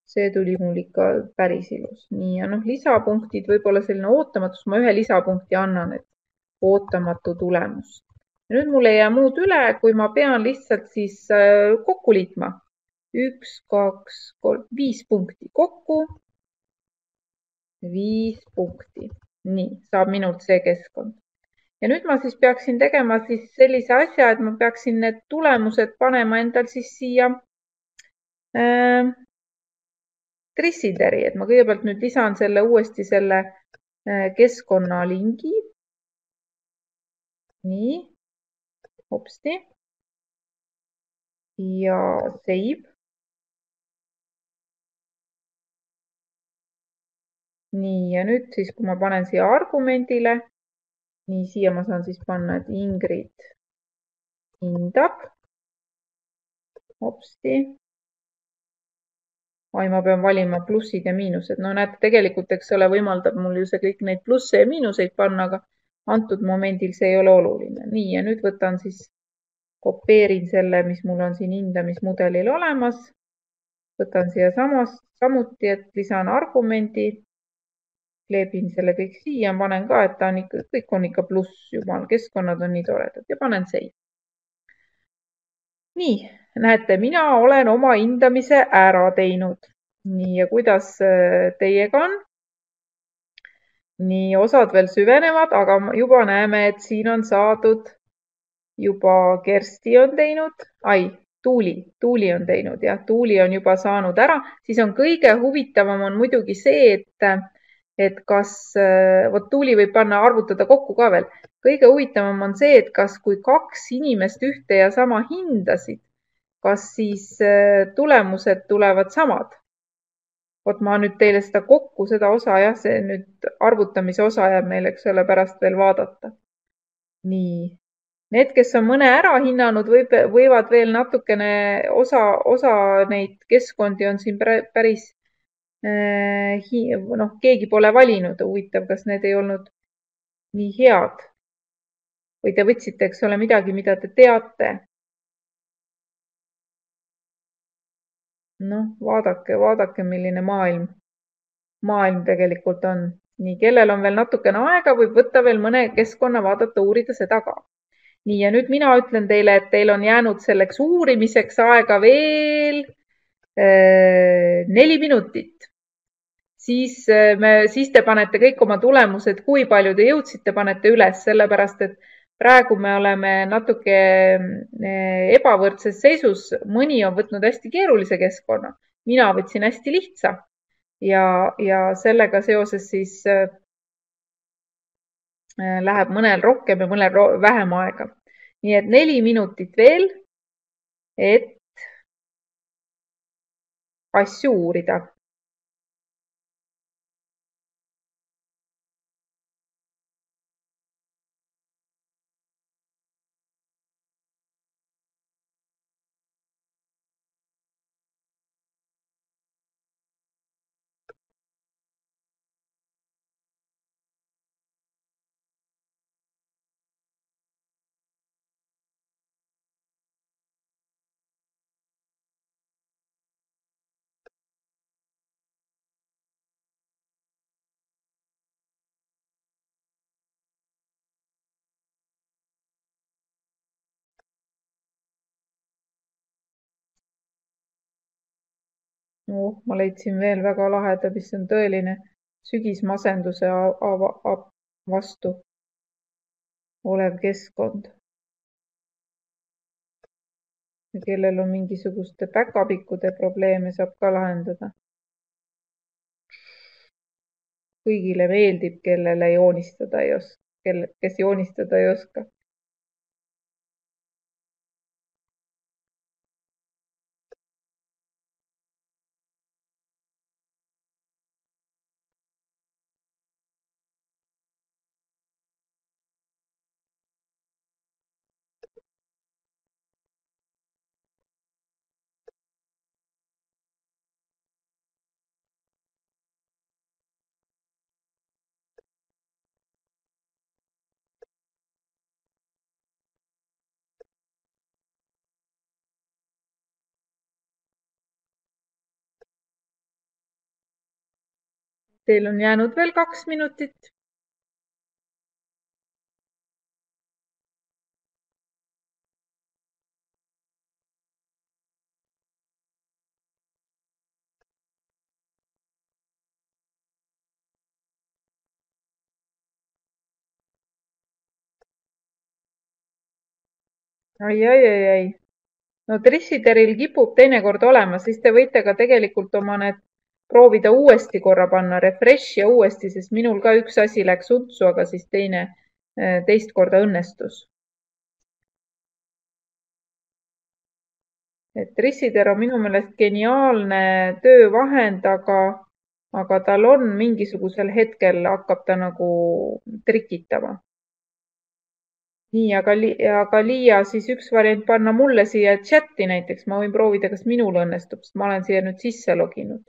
Speaker 1: see tuli mul ikka päris ilus. nii, ja noh, lisapunktid, võib-olla selline ootamatus, ma ühe lisapunkti annan, et ootamatu tulemus. nüüd mul ei jää muud üle, kui ma pean lihtsalt siis äh, kokku liitma. üks, kaks, kolm, viis punkti kokku. viis punkti. nii, saab minult see keskkond. Ja nüüd ma siis peaksin tegema siis sellise asja, et ma peaksin need tulemused panema endal siis siia äh, Trissiteri, et ma kõigepealt nüüd lisan selle uuesti selle äh, keskkonnalingi. nii, hopsti. ja save. nii, ja nüüd siis, kui ma panen siia argumendile, nii siia ma saan siis panna, et Ingrid hindab. hopsti oi, ma pean valima plussid ja miinused. no näete, tegelikult, eks ole, võimaldab mul ju see kõik neid plusse ja miinuseid panna, aga antud momendil see ei ole oluline. nii, ja nüüd võtan siis kopeerin selle, mis mul on siin hindamismudelil olemas. võtan siia samas, samuti, et lisan argumendi. Kleebin selle kõik siia, panen ka, et ta on ikka, kõik on ikka pluss, jumal, keskkonnad on nii toredad ja panen save. nii, näete, mina olen oma hindamise ära teinud. nii ja kuidas äh, teiega on? nii, osad veel süvenevad, aga juba näeme, et siin on saadud juba Kersti on teinud, ai, Tuuli, Tuuli on teinud jah, Tuuli on juba saanud ära, siis on kõige huvitavam on muidugi see, et, et kas, vot Tuuli võib panna, arvutada kokku ka veel. kõige huvitavam on see, et kas, kui kaks inimest ühte ja sama hindasid, kas siis äh, tulemused tulevad samad? vot ma nüüd teile seda kokku, seda osa jah, see nüüd arvutamise osa jääb meil, eks ole, pärast veel vaadata. nii Need, kes on mõne ära hinnanud, võib, võivad veel natukene osa, osa neid keskkondi on siin päris äh, noh, keegi pole valinud. huvitav, kas need ei olnud nii head või te võtsite, eks ole, midagi, mida te teate. noh, vaadake, vaadake, milline maailm, maailm tegelikult on. nii, kellel on veel natukene aega, võib võtta veel mõne keskkonna, vaadata, uurida seda ka nii, ja nüüd mina ütlen teile, et teil on jäänud selleks uurimiseks aega veel äh, neli minutit. Siis äh, me, siis te panete kõik oma tulemused, kui palju te jõudsite, panete üles, sellepärast et praegu me oleme natuke äh, ebavõrdses seisus. mõni on võtnud hästi keerulise keskkonna, mina võtsin hästi lihtsa ja, ja sellega seoses siis Äh, läheb mõnel rohkem ja mõnel vähem aega. nii et neli minutit veel, et asju uurida oh, ma leidsin veel väga laheda, mis on tõeline sügismasenduse vastu olev keskkond. kellel on mingisuguste päkapikkude probleeme, saab ka lahendada. kõigile meeldib, kellele joonistada ei oska, kelle, kes joonistada ei oska Teil on jäänud veel kaks minutit. ai, ai, ai, ai. no Trissiteril kipub teinekord olema, siis te võite ka tegelikult oma need proovida uuesti korra panna refresh ja uuesti, sest minul ka üks asi läks utsu, aga siis teine, äh, teist korda õnnestus. et Rissider on minu meelest geniaalne töövahend, aga, aga tal on mingisugusel hetkel hakkab ta nagu trikitama. nii, aga, aga Liia, siis üks variant panna mulle siia chati näiteks, ma võin proovida, kas minul õnnestub, sest ma olen siia nüüd sisse loginud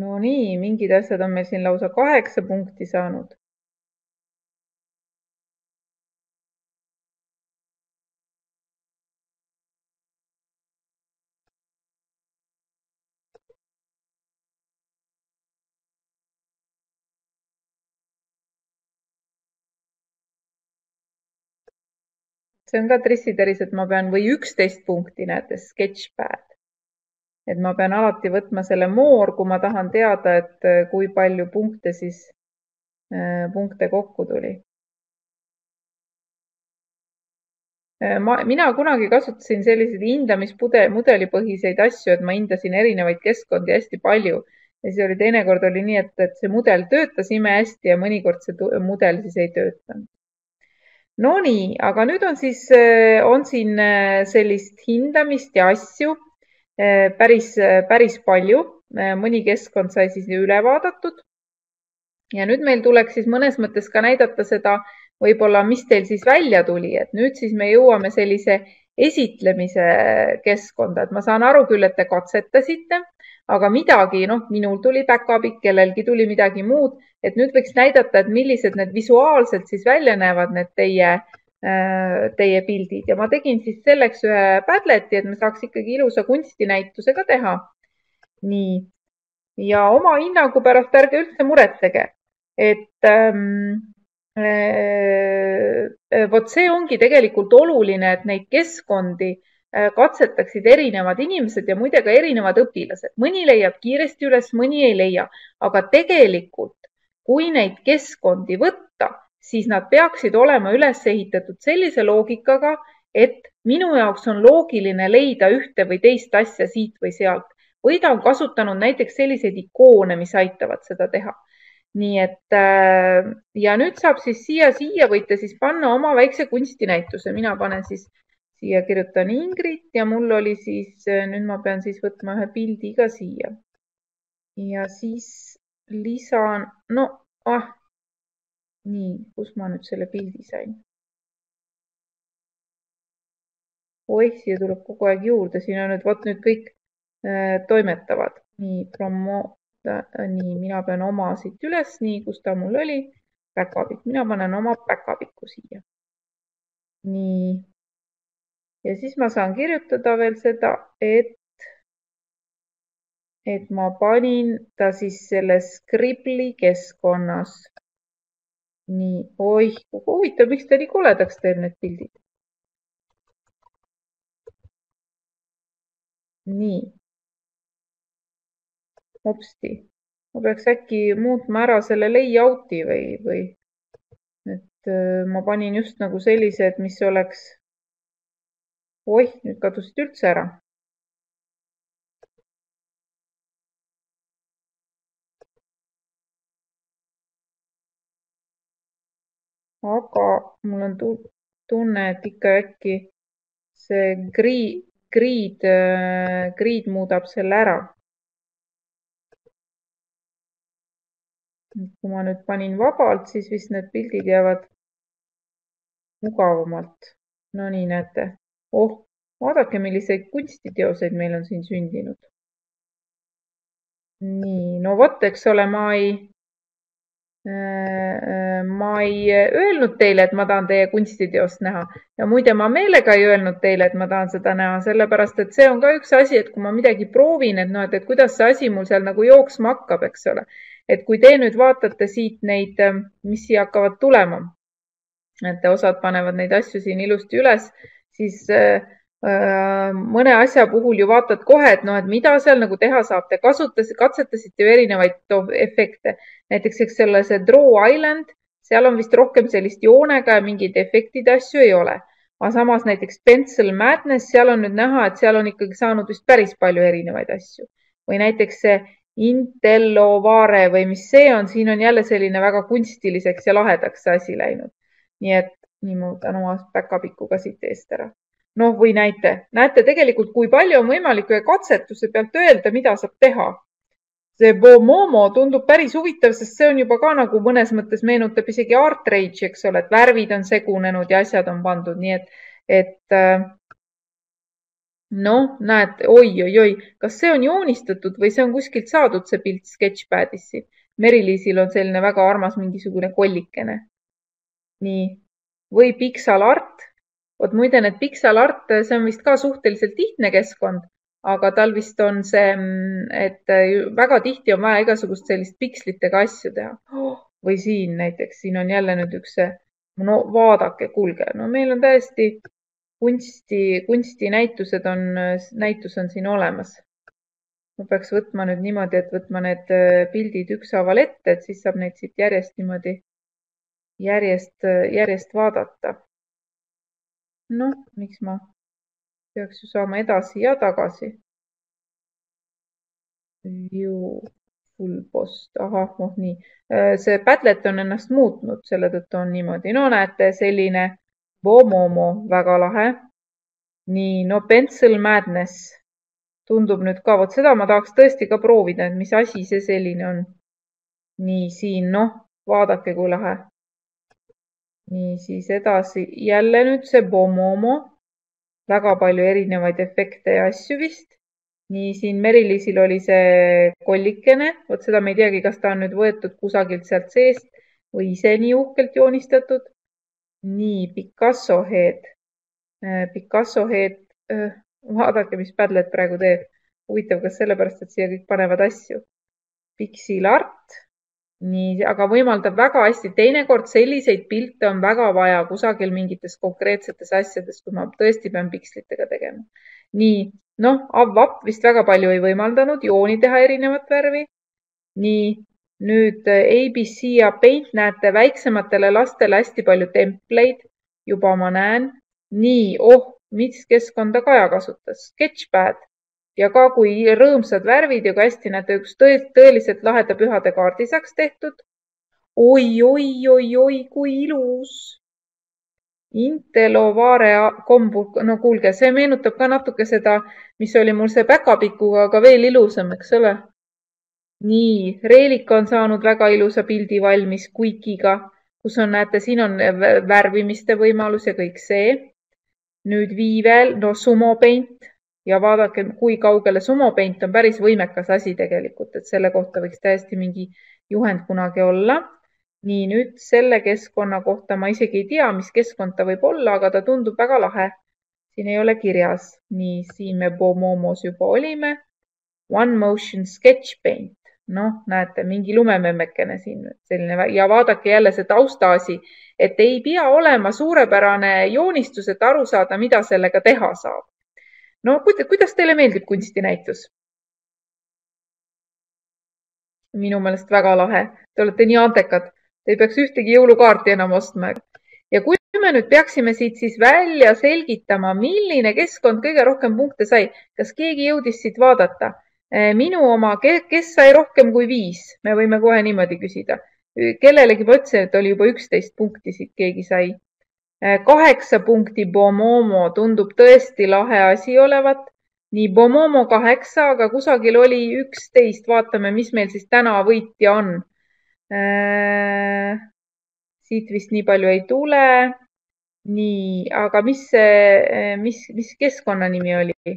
Speaker 1: no nii, mingid asjad on meil siin lausa kaheksa punkti saanud. see on ka trissiteris, et ma pean või üksteist punkti, näete, sketšpad. Et ma pean alati võtma selle moor, kui ma tahan teada, et äh, kui palju punkte siis, äh, punkte kokku tuli. Äh, ma, mina kunagi kasutasin selliseid hindamismudelipõhiseid asju, et ma hindasin erinevaid keskkondi hästi palju ja siis oli teinekord oli nii, et, et see mudel töötas imehästi ja mõnikord see mudel siis ei töötanud Nonii, aga nüüd on siis, on siin sellist hindamist ja asju päris, päris palju. mõni keskkond sai siis üle vaadatud. ja nüüd meil tuleks siis mõnes mõttes ka näidata seda võib-olla, mis teil siis välja tuli, et nüüd siis me jõuame sellise esitlemise keskkonda, et ma saan aru küll, et te katsetasite aga midagi, noh, minul tuli päkapikk, kellelgi tuli midagi muud, et nüüd võiks näidata, et millised need visuaalselt siis välja näevad, need teie, äh, teie pildid ja ma tegin siis selleks ühe Padleti, et me saaks ikkagi ilusa kunstinäituse ka teha. nii ja oma hinnangu pärast ärge üldse muretsege, et ähm, äh, vot see ongi tegelikult oluline, et neid keskkondi Äh, katsetaksid erinevad inimesed ja muide ka erinevad õpilased. mõni leiab kiiresti üles, mõni ei leia, aga tegelikult, kui neid keskkondi võtta, siis nad peaksid olema üles ehitatud sellise loogikaga, et minu jaoks on loogiline leida ühte või teist asja siit või sealt või ta on kasutanud näiteks selliseid ikoone, mis aitavad seda teha. nii et äh, ja nüüd saab siis siia, siia võite siis panna oma väikse kunstinäituse, mina panen siis siia kirjutan Ingrid ja mul oli siis, äh, nüüd ma pean siis võtma ühe pildi ka siia. ja siis lisan, no ah, nii, kus ma nüüd selle pildi sain? oih, siia tuleb kogu aeg juurde, siin on nüüd vot nüüd kõik äh, toimetavad. nii, promo, nii, mina pean oma siit üles, nii, kus ta mul oli, päkapikk, mina panen oma päkapikku siia. nii ja siis ma saan kirjutada veel seda, et, et ma panin ta siis selles Scribbly keskkonnas. Nii, oih, huvitav, miks ta nii koledaks teeb, need pildid. nii. hopsti, ma peaks äkki muutma ära selle layout'i või, või et äh, ma panin just nagu sellised, mis oleks oih, nüüd kadusid üldse ära. Aga mul on tunne, et ikka äkki see grid, grid, grid muudab selle ära. kui ma nüüd panin vabalt, siis vist need pildid jäävad mugavamalt. no nii, näete oh, vaadake, milliseid kunstiteoseid meil on siin sündinud. nii, no vot, eks ole, ma ei äh, ma ei öelnud teile, et ma tahan teie kunstiteost näha ja muide, ma meelega ei öelnud teile, et ma tahan seda näha, sellepärast et see on ka üks asi, et kui ma midagi proovin, et noh, et, et kuidas see asi mul seal nagu jooksma hakkab, eks ole. et kui te nüüd vaatate siit neid, mis siia hakkavad tulema, et osad panevad neid asju siin ilusti üles, siis äh, äh, mõne asja puhul ju vaatad kohe, et noh, et mida seal nagu teha saab. Te kasutas, katsetasite ju erinevaid efekte, näiteks eks selle, see Draw Island, seal on vist rohkem sellist joonega ja mingeid efektide asju ei ole. aga samas näiteks Pencil Madness, seal on nüüd näha, et seal on ikkagi saanud vist päris palju erinevaid asju või näiteks see Intellovare või mis see on, siin on jälle selline väga kunstiliseks ja lahedaks see asi läinud. nii et nii ma võtan oma päkapiku ka siit eest ära. Noh, või näite, näete tegelikult, kui palju on võimalik ühe katsetuse pealt öelda, mida saab teha. see Bomomo tundub päris huvitav, sest see on juba ka nagu mõnes mõttes meenutab isegi art rage'i, eks ole, et värvid on segunenud ja asjad on pandud, nii et, et äh, noh, näed oi,, oi-oi-oi, kas see on joonistatud või see on kuskilt saadud, see pilt Sketchpadisse? Meri-Liisil on selline väga armas mingisugune kollikene. nii, või Pixel Art. Vot muide, need Pixel Art, see on vist ka suhteliselt lihtne keskkond, aga tal vist on see, et väga tihti on vaja igasugust sellist pikslitega asju teha oh,. või siin näiteks, siin on jälle nüüd üks see, no vaadake, kuulge, no meil on täiesti kunsti, kunstinäitused on, näitus on siin olemas. ma peaks võtma nüüd niimoodi, et võtma need äh, pildid ükshaaval ette, et siis saab neid siit järjest niimoodi, järjest, järjest vaadata. Noh, miks ma peaks ju saama edasi ja tagasi. View full post, ahah, oh nii. Äh, see Padlet on ennast muutnud, selle tõttu on niimoodi. no näete, selline Bomomo, väga lahe. nii, no Pencil Madness tundub nüüd ka, vot seda ma tahaks tõesti ka proovida, et mis asi see selline on. nii siin, noh, vaadake, kui lahe. Nii, siis edasi jälle nüüd see Bomomo. väga palju erinevaid efekte ja asju vist. nii, siin Meri-Liisil oli see kollikene, vot seda me ei teagi, kas ta on nüüd võetud kusagilt sealt seest või ise nii uhkelt joonistatud nii, Picasso head. Äh, Picasso head, äh, vaadake, mis Padlet praegu teeb. huvitav, kas sellepärast, et siia kõik panevad asju. Pixel art, nii, aga võimaldab väga hästi, teinekord selliseid pilte on väga vaja kusagil mingites konkreetsetes asjades, kui ma tõesti pean pikslitega tegema. nii, noh, AVAP vist väga palju ei võimaldanud jooni teha erinevat värvi. nii, nüüd äh, ABC ja Paint näete väiksematele lastele hästi palju templeid, juba ma näen. nii, oh, mis keskkonda Kaja kasutas, Sketchpad ja ka kui rõõmsad värvid ja kui hästi näete, üks tõe, tõeliselt laheda pühade kaardisaks tehtud oi, oi, oi, oi, kui ilus. Intelovare kombu, no kuulge, see meenutab ka natuke seda, mis oli mul see päkapikuga, aga veel ilusam, eks ole nii, Reelika on saanud väga ilusa pildi valmis Quikiga, kus on, näete, siin on värvimiste võimalus ja kõik see. nüüd Viivel, no Sumo Paint ja vaadake, kui kaugele Sumo Paint on päris võimekas asi tegelikult, et selle kohta võiks täiesti mingi juhend kunagi olla. nii, nüüd selle keskkonna kohta ma isegi ei tea, mis keskkond ta võib olla, aga ta tundub väga lahe. siin ei ole kirjas. nii, siin me Bomomos juba olime. One Motion Sketch Paint noh, näete, mingi lumememmekene siin selline ja vaadake jälle see taustaasi, et ei pea olema suurepärane joonistus, et aru saada, mida sellega teha saab. No kuidas teile meeldib kunstinäitus? minu meelest väga lahe, te olete nii andekad, te ei peaks ühtegi jõulukaarti enam ostma. ja kui me nüüd peaksime siit siis välja selgitama, milline keskkond kõige rohkem punkte sai, kas keegi jõudis siit vaadata? Eh, minu oma, kes sai rohkem kui viis, me võime kohe niimoodi küsida. kellelegi ma ütlesin, et oli juba üksteist punkti siit keegi sai. Eh, kaheksa punkti Bomomo tundub tõesti lahe asi olevat. nii Bomomo kaheksa, aga kusagil oli üksteist, vaatame, mis meil siis täna võitja on. Eh, siit vist nii palju ei tule. nii, aga mis see, mis, mis keskkonna nimi oli?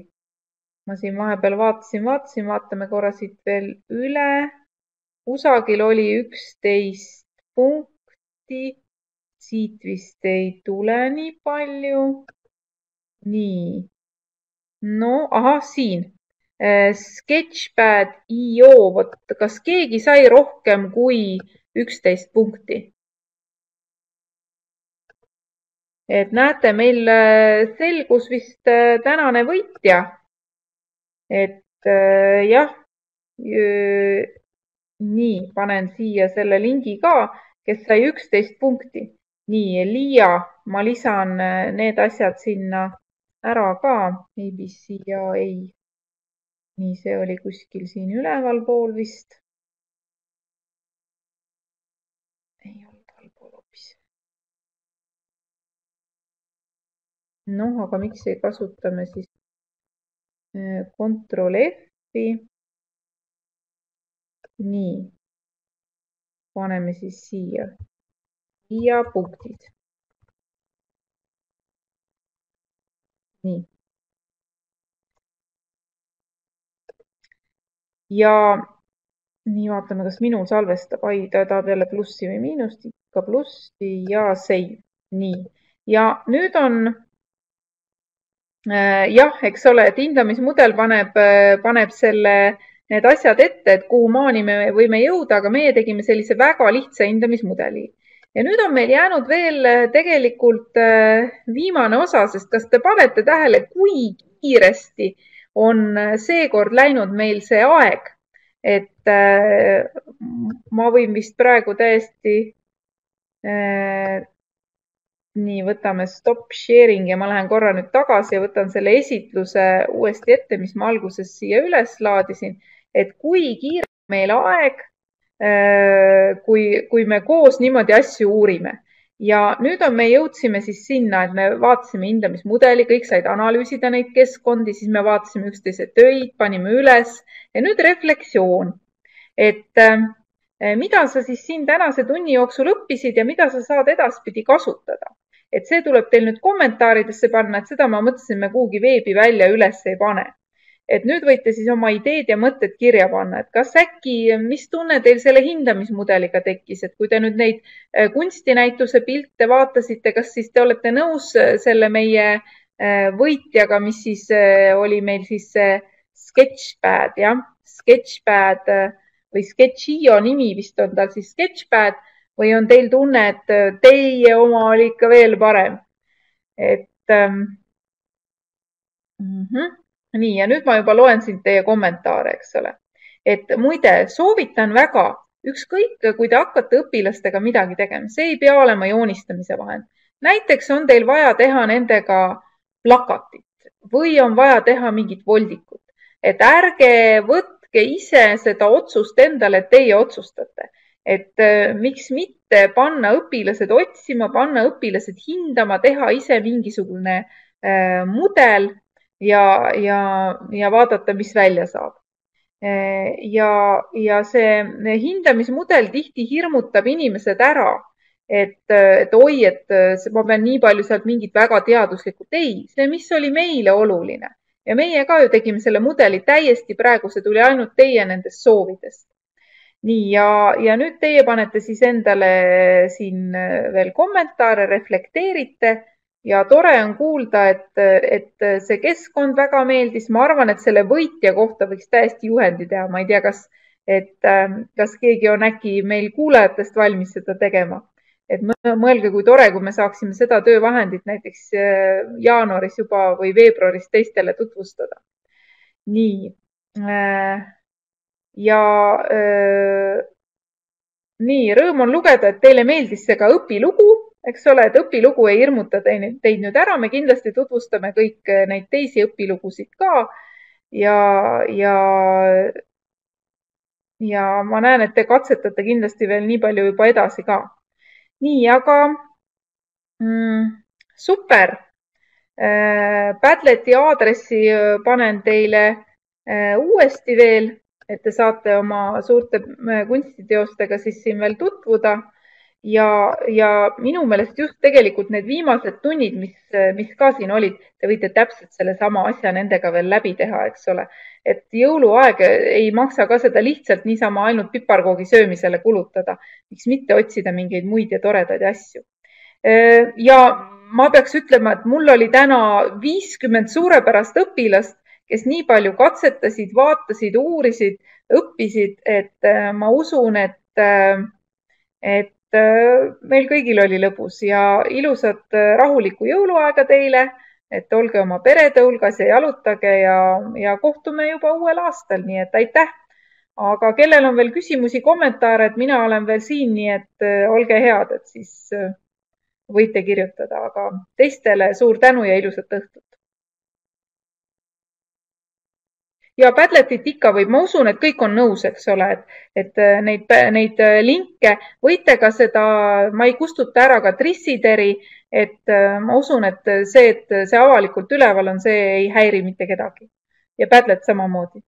Speaker 1: ma siin vahepeal vaatasin, vaatasin, vaatame korra siit veel üle. kusagil oli üksteist punkti. Siit vist ei tule nii palju. nii. no ahah, siin äh, Sketchpad.io, vot kas keegi sai rohkem kui üksteist punkti? et näete, meil äh, selgus vist äh, tänane võitja et jah, nii, panen siia selle lingi ka, kes sai üksteist punkti. Nii, Liia, ma lisan äh, need asjad sinna ära ka, ABC ja ei. nii, see oli kuskil siin ülevalpool vist. ei olnud allpool hoopis. noh, aga miks ei kasuta me siis Ctrl F-i. nii, paneme siis siia ja punktid. nii. ja nii, vaatame, kas minul salvestab, ai, ta tahab jälle plussi või miinust, ikka plussi ja save. nii, ja nüüd on äh, jah, eks ole, et hindamismudel paneb, äh, paneb selle, need asjad ette, et kuhu maani me võime jõuda, aga meie tegime sellise väga lihtsa hindamismudeli ja nüüd on meil jäänud veel äh, tegelikult äh, viimane osa, sest kas te panete tähele, kui kiiresti on äh, seekord läinud meil see aeg, et ma võin vist praegu täiesti nii, võtame stop sharing ja ma lähen korra nüüd tagasi ja võtan selle esitluse uuesti ette, mis ma alguses siia üles laadisin, et kui kiire meil aeg kui, kui me koos niimoodi asju uurime. ja nüüd on, me jõudsime siis sinna, et me vaatasime hindamismudeli, kõik said analüüsida neid keskkondi, siis me vaatasime üksteise töid, panime üles ja nüüd refleksioon. et äh, mida sa siis siin tänase tunni jooksul õppisid ja mida sa saad edaspidi kasutada. et see tuleb teil nüüd kommentaaridesse panna, et seda ma mõtlesin, me kuhugi veebi välja üles ei pane et nüüd võite siis oma ideed ja mõtted kirja panna, et kas äkki, mis tunne teil selle hindamismudeliga tekkis, et kui te nüüd neid äh, kunstinäituse pilte vaatasite, kas siis te olete nõus äh, selle meie äh, võitjaga, mis siis oli meil siis Sketchpad, jah, Sketchpad või Sketchio nimi vist on tal siis Sketchpad või on teil tunne, et teie oma oli ikka veel parem? et ähm,. Mm -hmm nii, ja nüüd ma juba loen siin teie kommentaare, eks ole. et muide, soovitan väga, ükskõik, kui te hakkate õpilastega midagi tegema, see ei pea olema joonistamise vahend. näiteks on teil vaja teha nendega plakatit või on vaja teha mingit voldikut, et ärge võtke ise seda otsust endale, et teie otsustate et äh, miks mitte panna õpilased otsima, panna õpilased hindama, teha ise mingisugune äh, mudel ja, ja, ja vaadata, mis välja saab. ja, ja see hindamismudel tihti hirmutab inimesed ära, et, et oi, et ma pean nii palju sealt mingit väga teaduslikku. ei, see, mis oli meile oluline ja meie ka ju tegime selle mudeli täiesti praegu, see tuli ainult teie nendest soovidest. nii ja, ja nüüd teie panete siis endale siin veel kommentaare, reflekteerite ja tore on kuulda, et, et see keskkond väga meeldis. ma arvan, et selle võitja kohta võiks täiesti juhendi teha, ma ei tea, kas, et kas keegi on äkki meil kuulajatest valmis seda tegema. et mõelge, kui tore, kui me saaksime seda töövahendit näiteks äh, jaanuaris juba või veebruaris teistele tutvustada. nii. Äh, ja äh, nii, rõõm on lugeda, et teile meeldis see ka õpilugu eks ole, et õpilugu ei hirmuta teid, nüüd ära, me kindlasti tutvustame kõik eh, neid teisi õpilugusid ka ja, ja, ja ma näen, et te katsetate kindlasti veel nii palju juba edasi ka. nii, aga mm, super. Eh, Padleti aadressi eh, panen teile uuesti veel, et te saate oma suurte kunstiteostega siis siin veel tutvuda ja, ja minu meelest just tegelikult need viimased tunnid, mis, mis ka siin olid, te võite täpselt sellesama asja nendega veel läbi teha, eks ole. et jõuluaeg ei maksa ka seda lihtsalt niisama ainult piparkoogi söömisele kulutada. miks mitte otsida mingeid muid ja toredaid asju. ja ma peaks ütlema, et mul oli täna viiskümmend suurepärast õpilast, kes nii palju katsetasid, vaatasid, uurisid, õppisid, et ma usun, et, et Äh, meil kõigil oli lõbus ja ilusat äh, rahulikku jõuluaega teile, et olge oma perede hulgas ja jalutage ja, ja kohtume juba uuel aastal, nii et aitäh. aga kellel on veel küsimusi, kommentaare, et mina olen veel siin, nii et äh, olge head, et siis võite kirjutada, aga teistele suur tänu ja ilusat õhtut. Ja Padletit ikka võib, ma usun, et kõik on nõus, eks ole, et, et äh, neid, neid äh, linke võite ka seda, ma ei kustuta ära ka Trissideri, et äh, ma usun, et see, et see avalikult üleval on, see ei häiri mitte kedagi. ja Padlet samamoodi